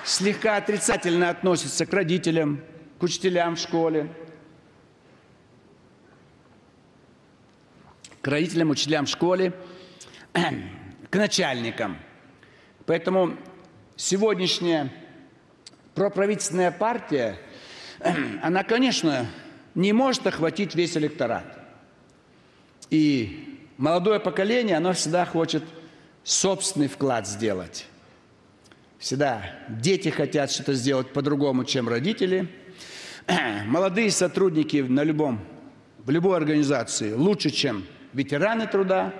слегка отрицательно относится к родителям, к учителям в школе, к родителям, учителям в школе, (clears throat) к начальникам. Поэтому сегодняшняя проправительственная партия (clears throat) – она, конечно, не может охватить весь электорат. И молодое поколение, оно всегда хочет собственный вклад сделать. Всегда дети хотят что-то сделать по-другому, чем родители. (clears throat) Молодые сотрудники на любом, в любой организации лучше, чем ветераны труда.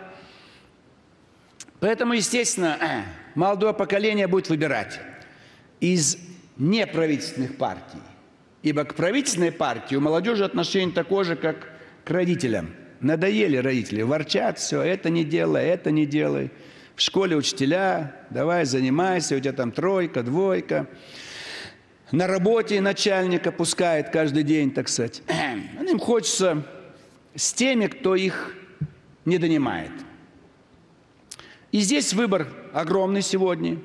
Поэтому, естественно, (clears throat) молодое поколение будет выбирать из неправительственных партий Ибо к правительственной партии у молодежи отношение такое же, как к родителям. Надоели родители, ворчат, все, это не делай, это не делай. В школе учителя, давай занимайся, у тебя там тройка, двойка. На работе начальника пускает каждый день, так сказать. (clears throat) Им хочется с теми, кто их не донимает. И здесь выбор огромный сегодня.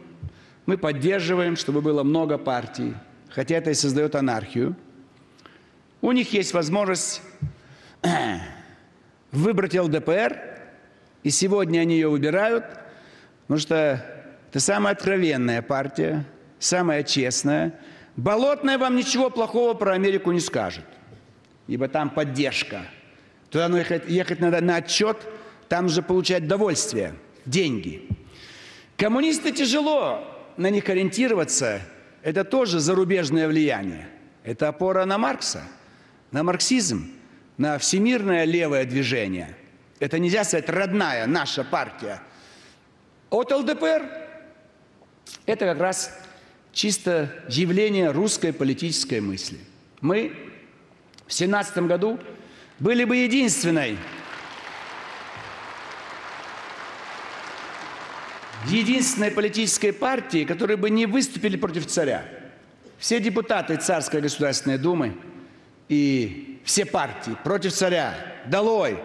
Мы поддерживаем, чтобы было много партий хотя это и создает анархию, у них есть возможность (clears throat) выбрать ЛДПР, и сегодня они ее выбирают, потому что это самая откровенная партия, самая честная. Болотная вам ничего плохого про Америку не скажет, ибо там поддержка. Туда надо ехать, ехать надо на отчет, там же получать довольствие, деньги. Коммунисты тяжело на них ориентироваться – это тоже зарубежное влияние. Это опора на Маркса, на марксизм, на всемирное левое движение. Это нельзя сказать родная наша партия. От ЛДПР это как раз чисто явление русской политической мысли. Мы в 17 году были бы единственной единственной политической партии, которые бы не выступили против царя. Все депутаты Царской Государственной Думы и все партии против царя. Долой,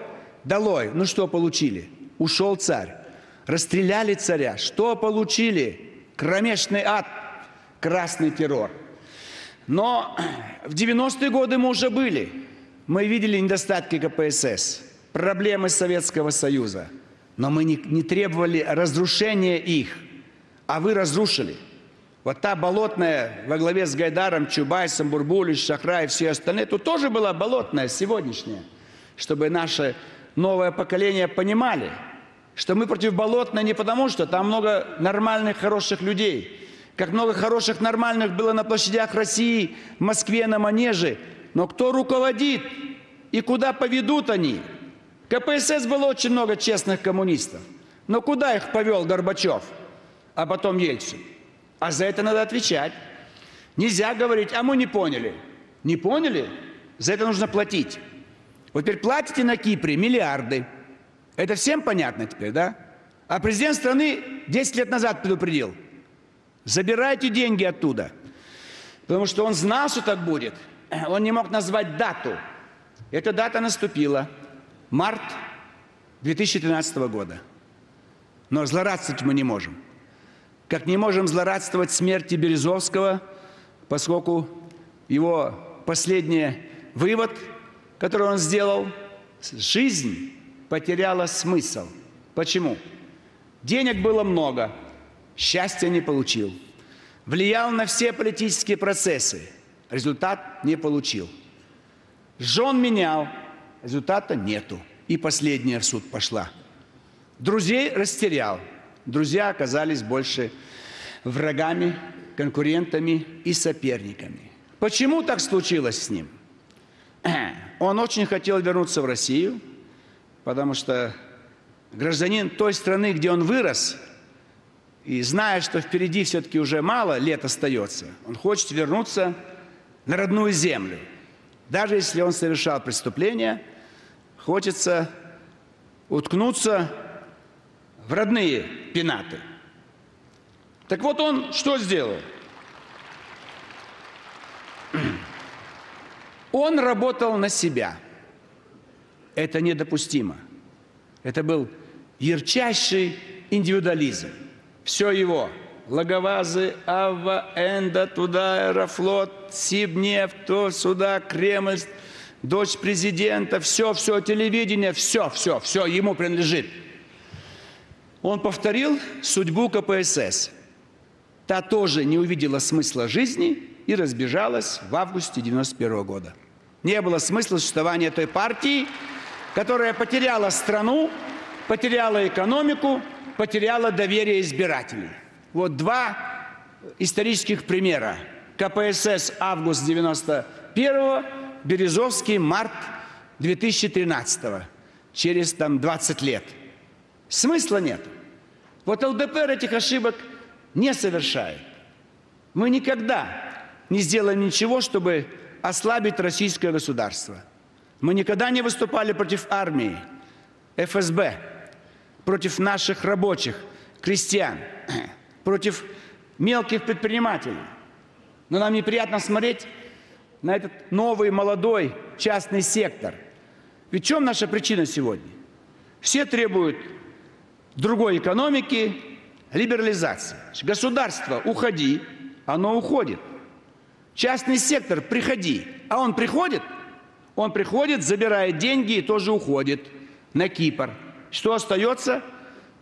долой. Ну что получили? Ушел царь. Расстреляли царя. Что получили? Кромешный ад, красный террор. Но в 90-е годы мы уже были. Мы видели недостатки КПСС, проблемы Советского Союза. Но мы не, не требовали разрушения их, а вы разрушили. Вот та болотная во главе с Гайдаром, Чубайсом, Бурбулич, Шахра и все остальные, тут тоже была болотная сегодняшняя, чтобы наше новое поколение понимали, что мы против болотной не потому, что там много нормальных, хороших людей, как много хороших, нормальных было на площадях России, в Москве, на Манеже, но кто руководит и куда поведут они? КПСС было очень много честных коммунистов, но куда их повел Горбачев, а потом Ельцин? А за это надо отвечать. Нельзя говорить, а мы не поняли. Не поняли? За это нужно платить. Вот теперь платите на Кипре миллиарды. Это всем понятно теперь, да? А президент страны 10 лет назад предупредил. Забирайте деньги оттуда. Потому что он знал, что так будет. Он не мог назвать дату. Эта дата наступила. Март 2013 года. Но злорадствовать мы не можем как не можем злорадствовать смерти Березовского, поскольку его последний вывод, который он сделал, жизнь потеряла смысл. Почему? Денег было много, счастья не получил. Влиял на все политические процессы, результат не получил. Жен менял, результата нету. И последняя в суд пошла. Друзей растерял – Друзья оказались больше врагами, конкурентами и соперниками. Почему так случилось с ним? (clears throat) Он очень хотел вернуться в Россию, потому что гражданин той страны, где он вырос, и зная, что впереди все-таки уже мало лет остается, он хочет вернуться на родную землю. Даже если он совершал преступление, хочется уткнуться в родные пенаты. Так вот он что сделал? (clears throat) Он работал на себя. Это недопустимо. Это был ярчайший индивидуализм. Все его. Лаговазы, Ава, Энда, туда, Аэрофлот, Сибнефть, то, сюда, Кремль, дочь президента, все, все, телевидение, все, все, все ему принадлежит – он повторил судьбу КПСС. Та тоже не увидела смысла жизни и разбежалась в августе 91 года. Не было смысла существования той партии, которая потеряла страну, потеряла экономику, потеряла доверие избирателей. Вот два исторических примера. КПСС август 91 Березовский март 2013 через там 20 лет. Смысла нет. Вот ЛДПР этих ошибок не совершает. Мы никогда не сделаем ничего, чтобы ослабить российское государство. Мы никогда не выступали против армии, ФСБ, против наших рабочих, крестьян, (clears throat) против мелких предпринимателей. Но нам неприятно смотреть на этот новый, молодой частный сектор. Ведь в чем наша причина сегодня? Все требуют другой экономики, либерализация. Государство, уходи, оно уходит. Частный сектор, приходи. А он приходит? Он приходит, забирает деньги и тоже уходит на Кипр. Что остается?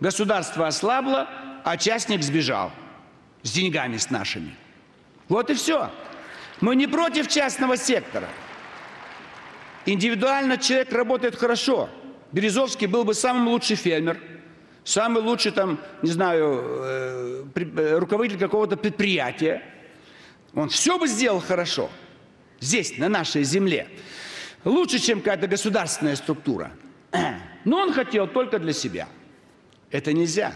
Государство ослабло, а частник сбежал с деньгами с нашими. Вот и все. Мы не против частного сектора. Индивидуально человек работает хорошо. Березовский был бы самым лучший фермер – самый лучший там, не знаю, э, э, руководитель какого-то предприятия, он все бы сделал хорошо здесь, на нашей земле. Лучше, чем какая-то государственная структура. (clears throat) Но он хотел только для себя. Это нельзя.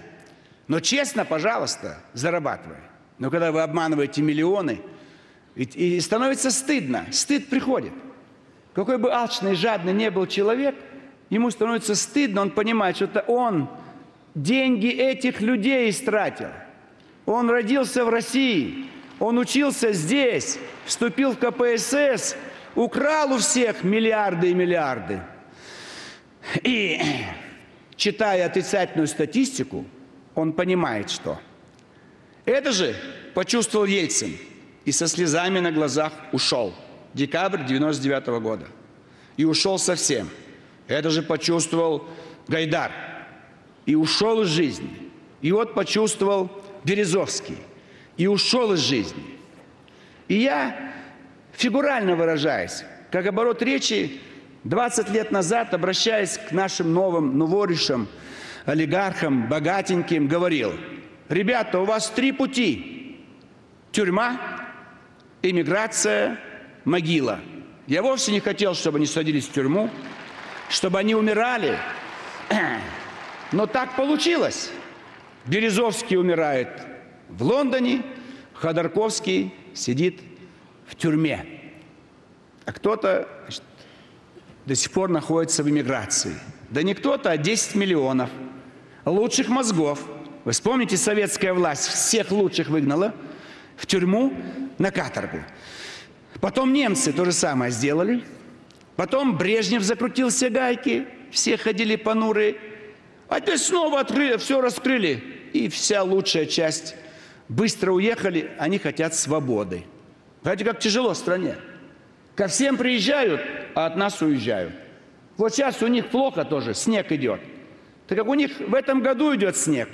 Но честно, пожалуйста, зарабатывай. Но когда вы обманываете миллионы, и становится стыдно, стыд приходит. Какой бы алчный, жадный не был человек, ему становится стыдно, он понимает, что это он деньги этих людей истратил. Он родился в России, он учился здесь, вступил в КПСС, украл у всех миллиарды и миллиарды. И (clears throat) читая отрицательную статистику, он понимает, что это же почувствовал Ельцин и со слезами на глазах ушел. Декабрь 99 -го года. И ушел совсем. Это же почувствовал Гайдар и ушел из жизни. И вот почувствовал Березовский и ушел из жизни. И я, фигурально выражаясь, как оборот речи, 20 лет назад, обращаясь к нашим новым новоришам, олигархам, богатеньким, говорил, ребята, у вас три пути. Тюрьма, иммиграция, могила. Я вовсе не хотел, чтобы они садились в тюрьму, чтобы они умирали. (clears throat) Но так получилось. Березовский умирает в Лондоне, Ходорковский сидит в тюрьме. А кто-то значит, до сих пор находится в эмиграции. Да не кто-то, а 10 миллионов лучших мозгов. Вы вспомните, советская власть всех лучших выгнала в тюрьму на каторгу. Потом немцы то же самое сделали. Потом Брежнев закрутил все гайки, все ходили понурые. А теперь снова открыли, все раскрыли. И вся лучшая часть быстро уехали, они хотят свободы. Знаете, как тяжело в стране. Ко всем приезжают, а от нас уезжают. Вот сейчас у них плохо тоже, снег идет. Так как у них в этом году идет снег,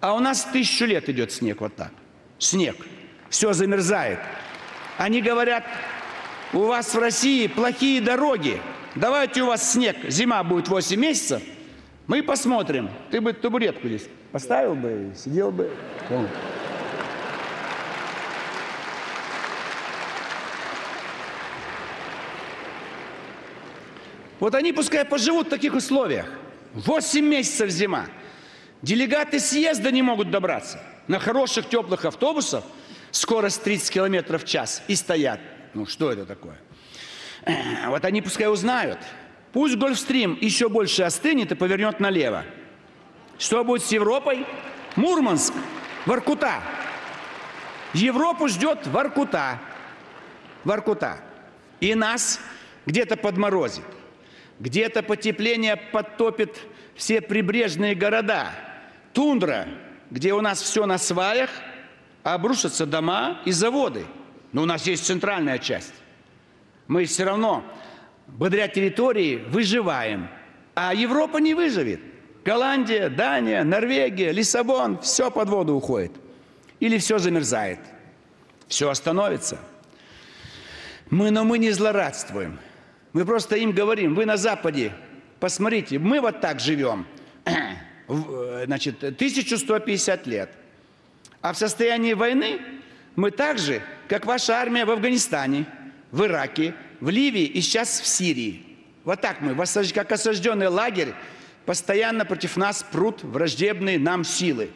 а у нас тысячу лет идет снег вот так. Снег. Все замерзает. Они говорят, у вас в России плохие дороги. Давайте у вас снег, зима будет 8 месяцев. Мы посмотрим. Ты бы табуретку здесь поставил бы, сидел бы. Вот они пускай поживут в таких условиях. 8 месяцев зима. Делегаты съезда не могут добраться. На хороших теплых автобусах скорость 30 километров в час и стоят. Ну что это такое? Вот они пускай узнают. Пусть Гольфстрим еще больше остынет и повернет налево. Что будет с Европой? Мурманск, Воркута. Европу ждет Воркута. Воркута. И нас где-то подморозит. Где-то потепление подтопит все прибрежные города. Тундра, где у нас все на сваях, обрушатся дома и заводы. Но у нас есть центральная часть. Мы все равно, благодаря территории, выживаем. А Европа не выживет. Голландия, Дания, Норвегия, Лиссабон, все под воду уходит. Или все замерзает. Все остановится. Мы, но мы не злорадствуем. Мы просто им говорим, вы на Западе, посмотрите, мы вот так живем, (clears throat) значит, 1150 лет. А в состоянии войны мы так же, как ваша армия в Афганистане, в Ираке, в Ливии и сейчас в Сирии. Вот так мы, как осажденный лагерь, постоянно против нас прут враждебные нам силы.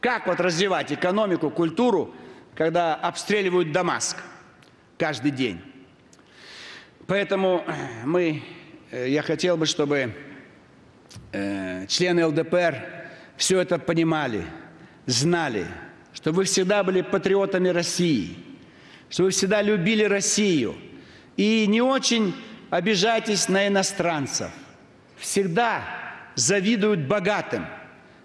Как вот развивать экономику, культуру, когда обстреливают Дамаск каждый день? Поэтому э, мы, э, я хотел бы, чтобы э, члены ЛДПР все это понимали, знали, чтобы вы всегда были патриотами России, чтобы вы всегда любили Россию и не очень обижайтесь на иностранцев. Всегда завидуют богатым.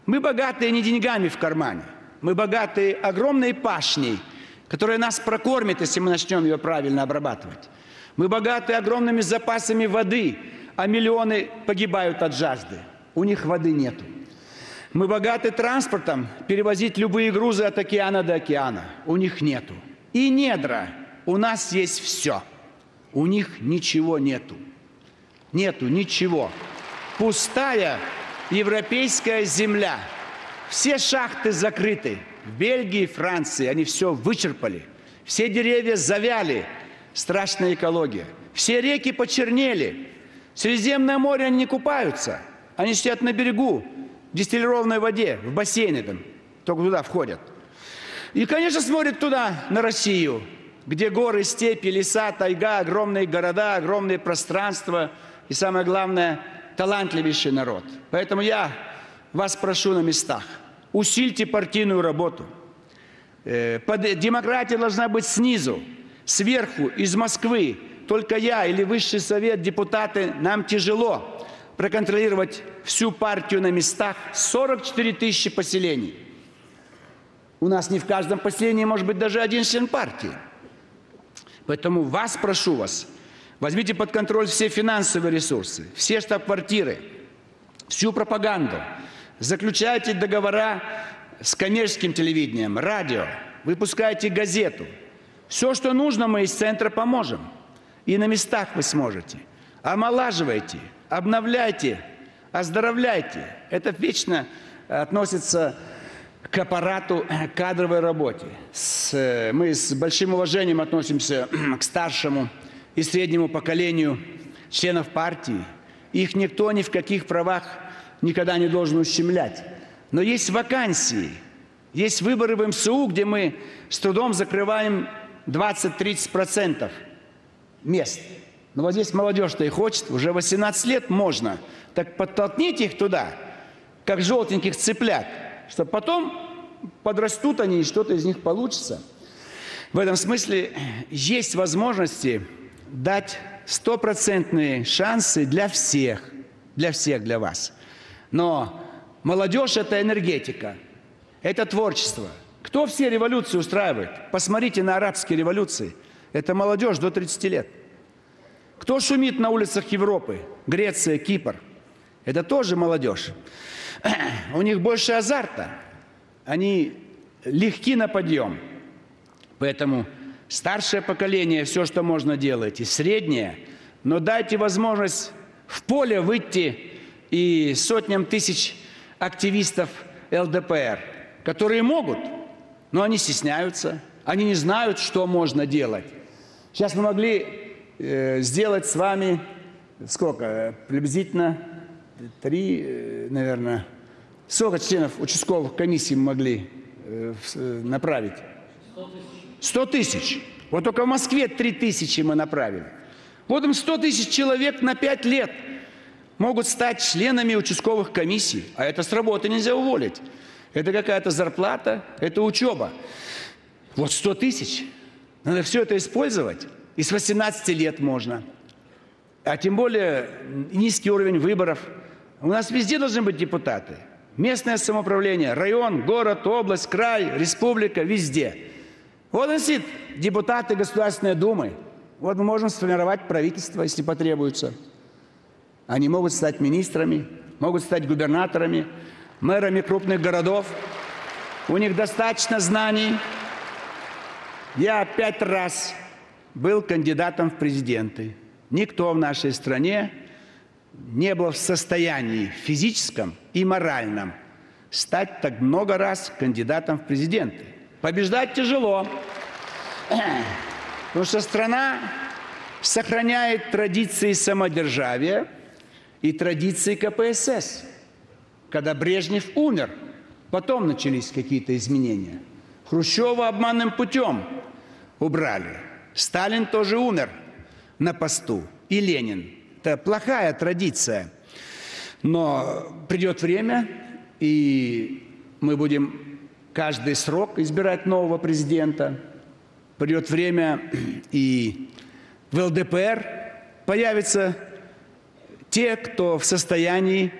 Мы богатые не деньгами в кармане, мы богатые огромной пашней, которая нас прокормит, если мы начнем ее правильно обрабатывать. Мы богаты огромными запасами воды, а миллионы погибают от жажды. У них воды нету. Мы богаты транспортом, перевозить любые грузы от океана до океана. У них нету. И недра. У нас есть все. У них ничего нету. Нету ничего. Пустая европейская земля. Все шахты закрыты. В Бельгии, Франции они все вычерпали. Все деревья завяли – страшная экология. Все реки почернели. В Средиземное море они не купаются. Они сидят на берегу, дистиллированной воде, в бассейны там, только туда входят. И, конечно, смотрят туда, на Россию, где горы, степи, леса, тайга, огромные города, огромные пространства и, самое главное, талантливейший народ. Поэтому я вас прошу на местах, усильте партийную работу. Э, демократия должна быть снизу, сверху, из Москвы. Только я или высший совет, депутаты, нам тяжело проконтролировать всю партию на местах. 44 тысячи поселений. У нас не в каждом поселении может быть даже один член партии. Поэтому вас прошу вас, возьмите под контроль все финансовые ресурсы, все штаб-квартиры, всю пропаганду, заключайте договора с коммерческим телевидением, радио, выпускайте газету. Все, что нужно, мы из центра поможем. И на местах вы сможете. Омолаживайте, обновляйте, оздоровляйте. Это вечно относится к аппарату кадровой работе. С, мы с большим уважением относимся к старшему и среднему поколению членов партии. Их никто ни в каких правах никогда не должен ущемлять. Но есть вакансии, есть выборы в МСУ, где мы с трудом закрываем 20-30% мест. Но вот здесь молодежь-то и хочет, уже 18 лет можно. Так подтолкните их туда, как желтеньких цыплят, чтобы потом подрастут они, и что-то из них получится. В этом смысле есть возможности дать стопроцентные шансы для всех, для всех, для вас. Но молодежь – это энергетика, это творчество. Кто все революции устраивает? Посмотрите на арабские революции. Это молодежь до 30 лет. Кто шумит на улицах Европы? Греция, Кипр. Это тоже молодежь. (clears throat) У них больше азарта. Они легки на подъем. Поэтому старшее поколение все, что можно делать, и среднее. Но дайте возможность в поле выйти и сотням тысяч активистов ЛДПР, которые могут, но они стесняются, они не знают, что можно делать. Сейчас мы могли сделать с вами сколько? Приблизительно три, э, наверное, сколько членов участковых комиссий мы могли э, э направить? 100 тысяч. Вот только в Москве 3 тысячи мы направили. Вот им 100 тысяч человек на 5 лет могут стать членами участковых комиссий. А это с работы нельзя уволить. Это какая-то зарплата, это учеба. Вот 100 тысяч. Надо все это использовать. И с 18 лет можно. А тем более низкий уровень выборов. У нас везде должны быть депутаты. Местное самоуправление, район, город, область, край, республика, везде. Вот он сидит, депутаты Государственной Думы. Вот мы можем сформировать правительство, если потребуется. Они могут стать министрами, могут стать губернаторами, мэрами крупных городов. У них достаточно знаний. Я пять раз был кандидатом в президенты. Никто в нашей стране не был в состоянии физическом и моральном стать так много раз кандидатом в президенты. Побеждать тяжело, (clears throat) потому что страна сохраняет традиции самодержавия – и традиции КПСС. Когда Брежнев умер, потом начались какие-то изменения. Хрущева обманным путем убрали. Сталин тоже умер на посту. И Ленин. Это плохая традиция. Но придет время, и мы будем каждый срок избирать нового президента. Придет время, (clears throat) и в ЛДПР появится те, кто в состоянии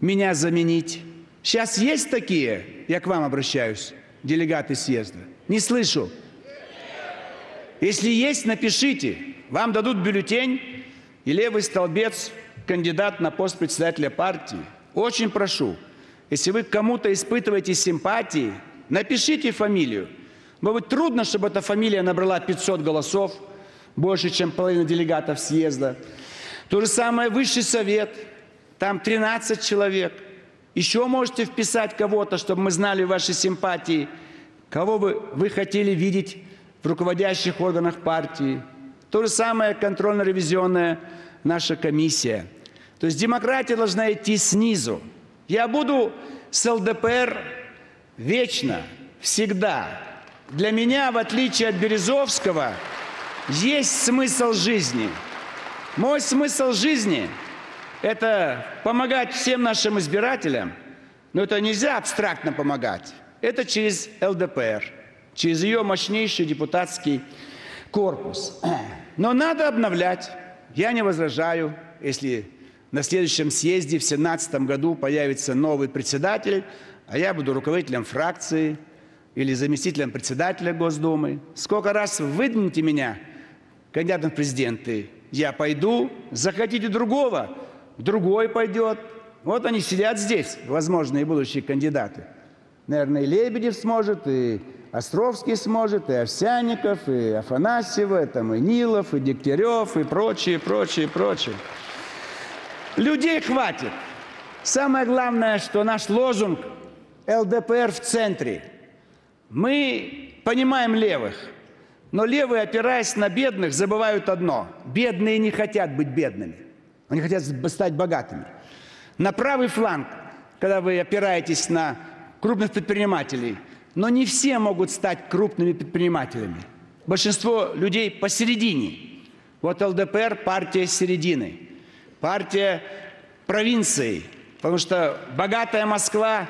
меня заменить. Сейчас есть такие, я к вам обращаюсь, делегаты съезда? Не слышу. Если есть, напишите. Вам дадут бюллетень и левый столбец, кандидат на пост председателя партии. Очень прошу, если вы кому-то испытываете симпатии, напишите фамилию. Может быть, трудно, чтобы эта фамилия набрала 500 голосов, больше, чем половина делегатов съезда. То же самое Высший Совет, там 13 человек. Еще можете вписать кого-то, чтобы мы знали ваши симпатии, кого бы вы хотели видеть в руководящих органах партии. То же самое контрольно-ревизионная наша комиссия. То есть демократия должна идти снизу. Я буду с ЛДПР вечно, всегда. Для меня, в отличие от Березовского, есть смысл жизни – мой смысл жизни – это помогать всем нашим избирателям, Но это нельзя абстрактно помогать. Это через ЛДПР, через ее мощнейший депутатский корпус. (clears throat) Но надо обновлять. Я не возражаю, если на следующем съезде в 2017 году появится новый председатель, а я буду руководителем фракции или заместителем председателя Госдумы. Сколько раз выдвинете меня кандидатом в президенты, я пойду, захотите другого, другой пойдет. Вот они сидят здесь, возможные будущие кандидаты. Наверное, и Лебедев сможет, и Островский сможет, и Овсяников, и Афанасьева, и, там, и Нилов, и Дегтярев, и прочие, прочие, прочие. Людей хватит. Самое главное, что наш лозунг ЛДПР в центре. Мы понимаем левых, но левые, опираясь на бедных, забывают одно. Бедные не хотят быть бедными. Они хотят стать богатыми. На правый фланг, когда вы опираетесь на крупных предпринимателей, но не все могут стать крупными предпринимателями. Большинство людей посередине. Вот ЛДПР – партия середины, партия провинции, потому что богатая Москва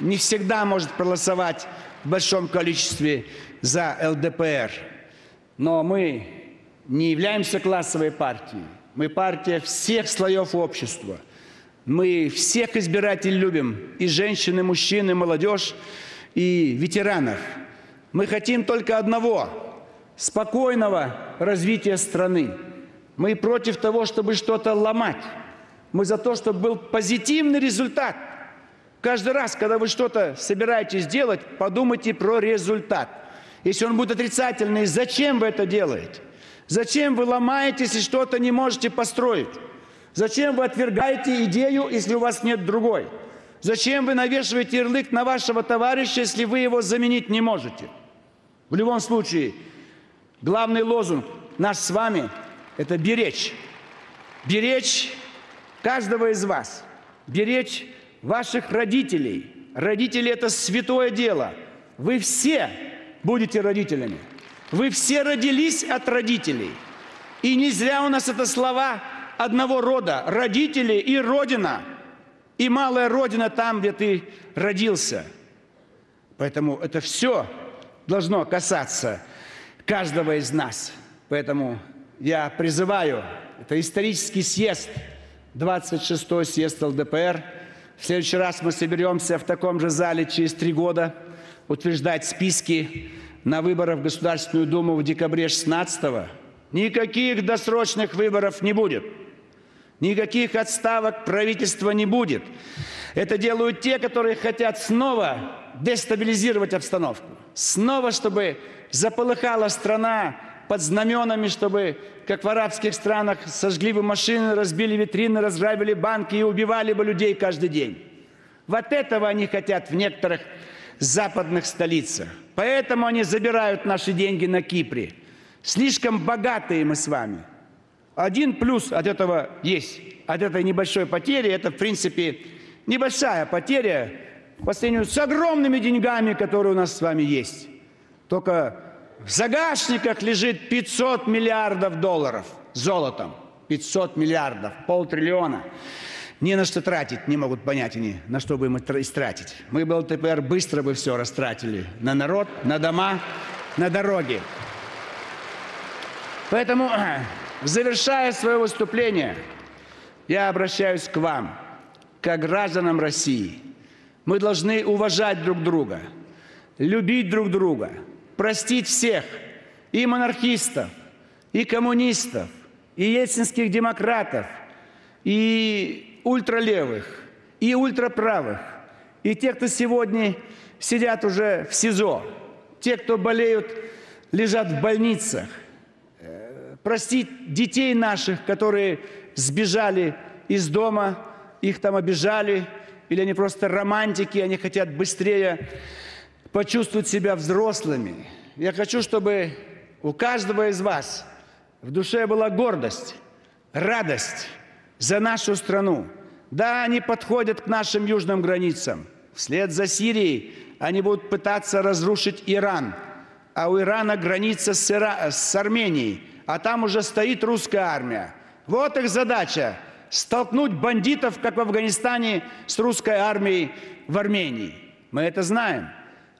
не всегда может проголосовать в большом количестве за ЛДПР. Но мы не являемся классовой партией. Мы партия всех слоев общества. Мы всех избирателей любим. И женщин, и мужчин, и молодежь, и ветеранов. Мы хотим только одного – спокойного развития страны. Мы против того, чтобы что-то ломать. Мы за то, чтобы был позитивный результат – Каждый раз, когда вы что-то собираетесь делать, подумайте про результат. Если он будет отрицательный, зачем вы это делаете? Зачем вы ломаетесь и что-то не можете построить? Зачем вы отвергаете идею, если у вас нет другой? Зачем вы навешиваете ярлык на вашего товарища, если вы его заменить не можете? В любом случае, главный лозунг наш с вами – это беречь. Беречь каждого из вас. Беречь ваших родителей. Родители – это святое дело. Вы все будете родителями. Вы все родились от родителей. И не зря у нас это слова одного рода – родители и родина. И малая родина там, где ты родился. Поэтому это все должно касаться каждого из нас. Поэтому я призываю, это исторический съезд, 26-й съезд ЛДПР – в следующий раз мы соберемся в таком же зале через три года утверждать списки на выборы в Государственную Думу в декабре 16-го. Никаких досрочных выборов не будет. Никаких отставок правительства не будет. Это делают те, которые хотят снова дестабилизировать обстановку. Снова, чтобы заполыхала страна под знаменами, чтобы, как в арабских странах, сожгли бы машины, разбили витрины, разграбили банки и убивали бы людей каждый день. Вот этого они хотят в некоторых западных столицах. Поэтому они забирают наши деньги на Кипре. Слишком богатые мы с вами. Один плюс от этого есть, от этой небольшой потери, это, в принципе, небольшая потеря по сравнению с огромными деньгами, которые у нас с вами есть. Только в загашниках лежит 500 миллиардов долларов золотом. 500 миллиардов, полтриллиона. Ни на что тратить не могут понять они, на что бы им истратить. Мы бы ЛТПР быстро бы все растратили. На народ, на дома, на дороги. Поэтому, завершая свое выступление, я обращаюсь к вам, как гражданам России. Мы должны уважать друг друга, любить друг друга – простить всех, и монархистов, и коммунистов, и ельцинских демократов, и ультралевых, и ультраправых, и тех, кто сегодня сидят уже в СИЗО, те, кто болеют, лежат в больницах, простить детей наших, которые сбежали из дома, их там обижали, или они просто романтики, они хотят быстрее почувствовать себя взрослыми. Я хочу, чтобы у каждого из вас в душе была гордость, радость за нашу страну. Да, они подходят к нашим южным границам. Вслед за Сирией они будут пытаться разрушить Иран. А у Ирана граница с, Ира... с Арменией. А там уже стоит русская армия. Вот их задача столкнуть бандитов, как в Афганистане, с русской армией в Армении. Мы это знаем.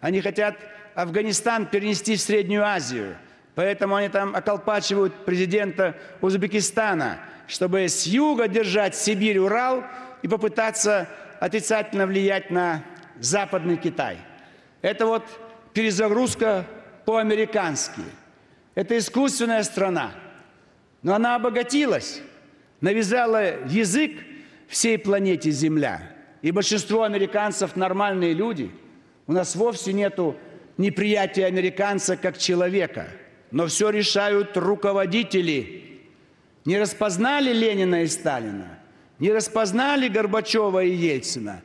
Они хотят Афганистан перенести в Среднюю Азию. Поэтому они там околпачивают президента Узбекистана, чтобы с юга держать Сибирь, Урал и попытаться отрицательно влиять на Западный Китай. Это вот перезагрузка по-американски. Это искусственная страна. Но она обогатилась, навязала язык всей планете Земля. И большинство американцев нормальные люди. У нас вовсе нету неприятия американца как человека. Но все решают руководители. Не распознали Ленина и Сталина, не распознали Горбачева и Ельцина,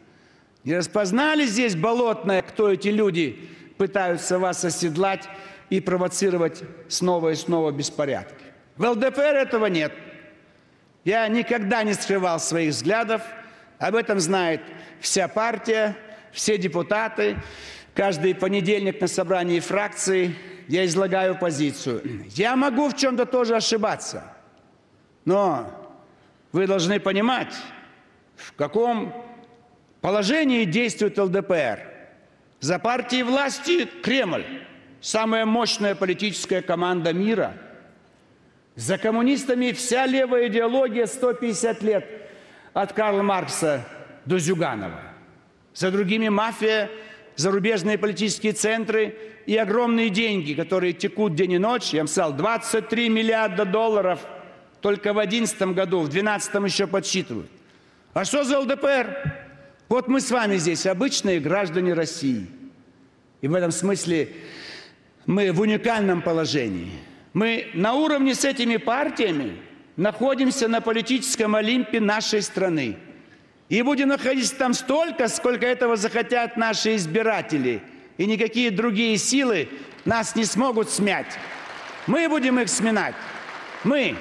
не распознали здесь болотное, кто эти люди пытаются вас оседлать и провоцировать снова и снова беспорядки. В ЛДПР этого нет. Я никогда не скрывал своих взглядов. Об этом знает вся партия, все депутаты. Каждый понедельник на собрании фракции я излагаю позицию. Я могу в чем-то тоже ошибаться. Но вы должны понимать, в каком положении действует ЛДПР. За партией власти Кремль, самая мощная политическая команда мира – за коммунистами вся левая идеология 150 лет от Карла Маркса до Зюганова. За другими мафия, зарубежные политические центры и огромные деньги, которые текут день и ночь. Я сказал, 23 миллиарда долларов только в 2011 году, в 2012 еще подсчитывают. А что за ЛДПР? Вот мы с вами здесь, обычные граждане России. И в этом смысле мы в уникальном положении – мы на уровне с этими партиями находимся на политическом олимпе нашей страны. И будем находиться там столько, сколько этого захотят наши избиратели. И никакие другие силы нас не смогут смять. Мы будем их сминать. Мы.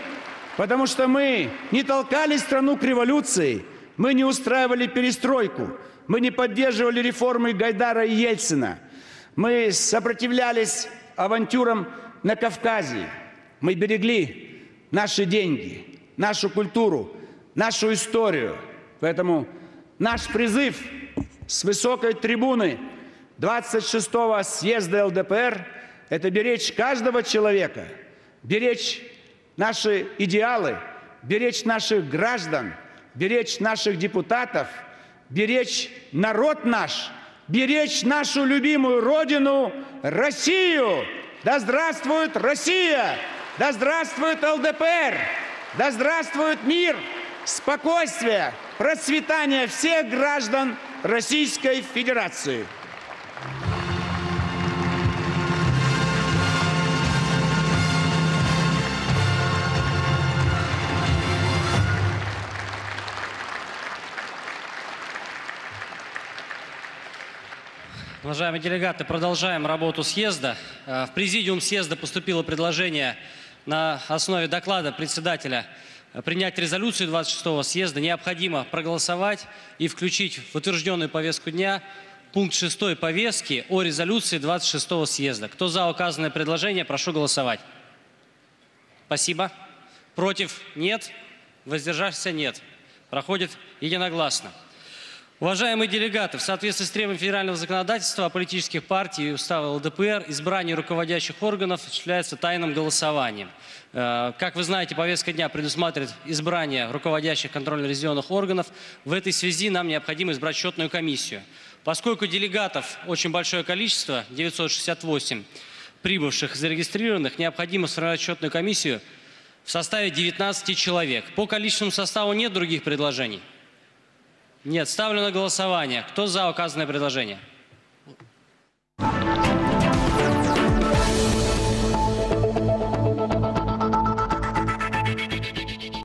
Потому что мы не толкали страну к революции. Мы не устраивали перестройку. Мы не поддерживали реформы Гайдара и Ельцина. Мы сопротивлялись авантюрам на Кавказе. Мы берегли наши деньги, нашу культуру, нашу историю. Поэтому наш призыв с высокой трибуны 26-го съезда ЛДПР – это беречь каждого человека, беречь наши идеалы, беречь наших граждан, беречь наших депутатов, беречь народ наш, беречь нашу любимую родину – Россию – да здравствует Россия! Да здравствует ЛДПР! Да здравствует мир, спокойствие, процветание всех граждан Российской Федерации! Уважаемые делегаты, продолжаем работу съезда. Э, в президиум съезда поступило предложение на основе доклада председателя принять резолюцию 26-го съезда. Необходимо проголосовать и включить в утвержденную повестку дня пункт 6 повестки о резолюции 26-го съезда. Кто за указанное предложение, прошу голосовать. Спасибо. Против? Нет. Воздержавшихся? Нет. Проходит единогласно. Уважаемые делегаты, в соответствии с требованием федерального законодательства о политических партий и устава ЛДПР, избрание руководящих органов осуществляется тайным голосованием. Э, как вы знаете, повестка дня предусматривает избрание руководящих контрольно-ревизионных органов. В этой связи нам необходимо избрать счетную комиссию. Поскольку делегатов очень большое количество, 968 прибывших зарегистрированных, необходимо сформировать счетную комиссию в составе 19 человек. По количественному составу нет других предложений? Нет, ставлю на голосование. Кто за указанное предложение?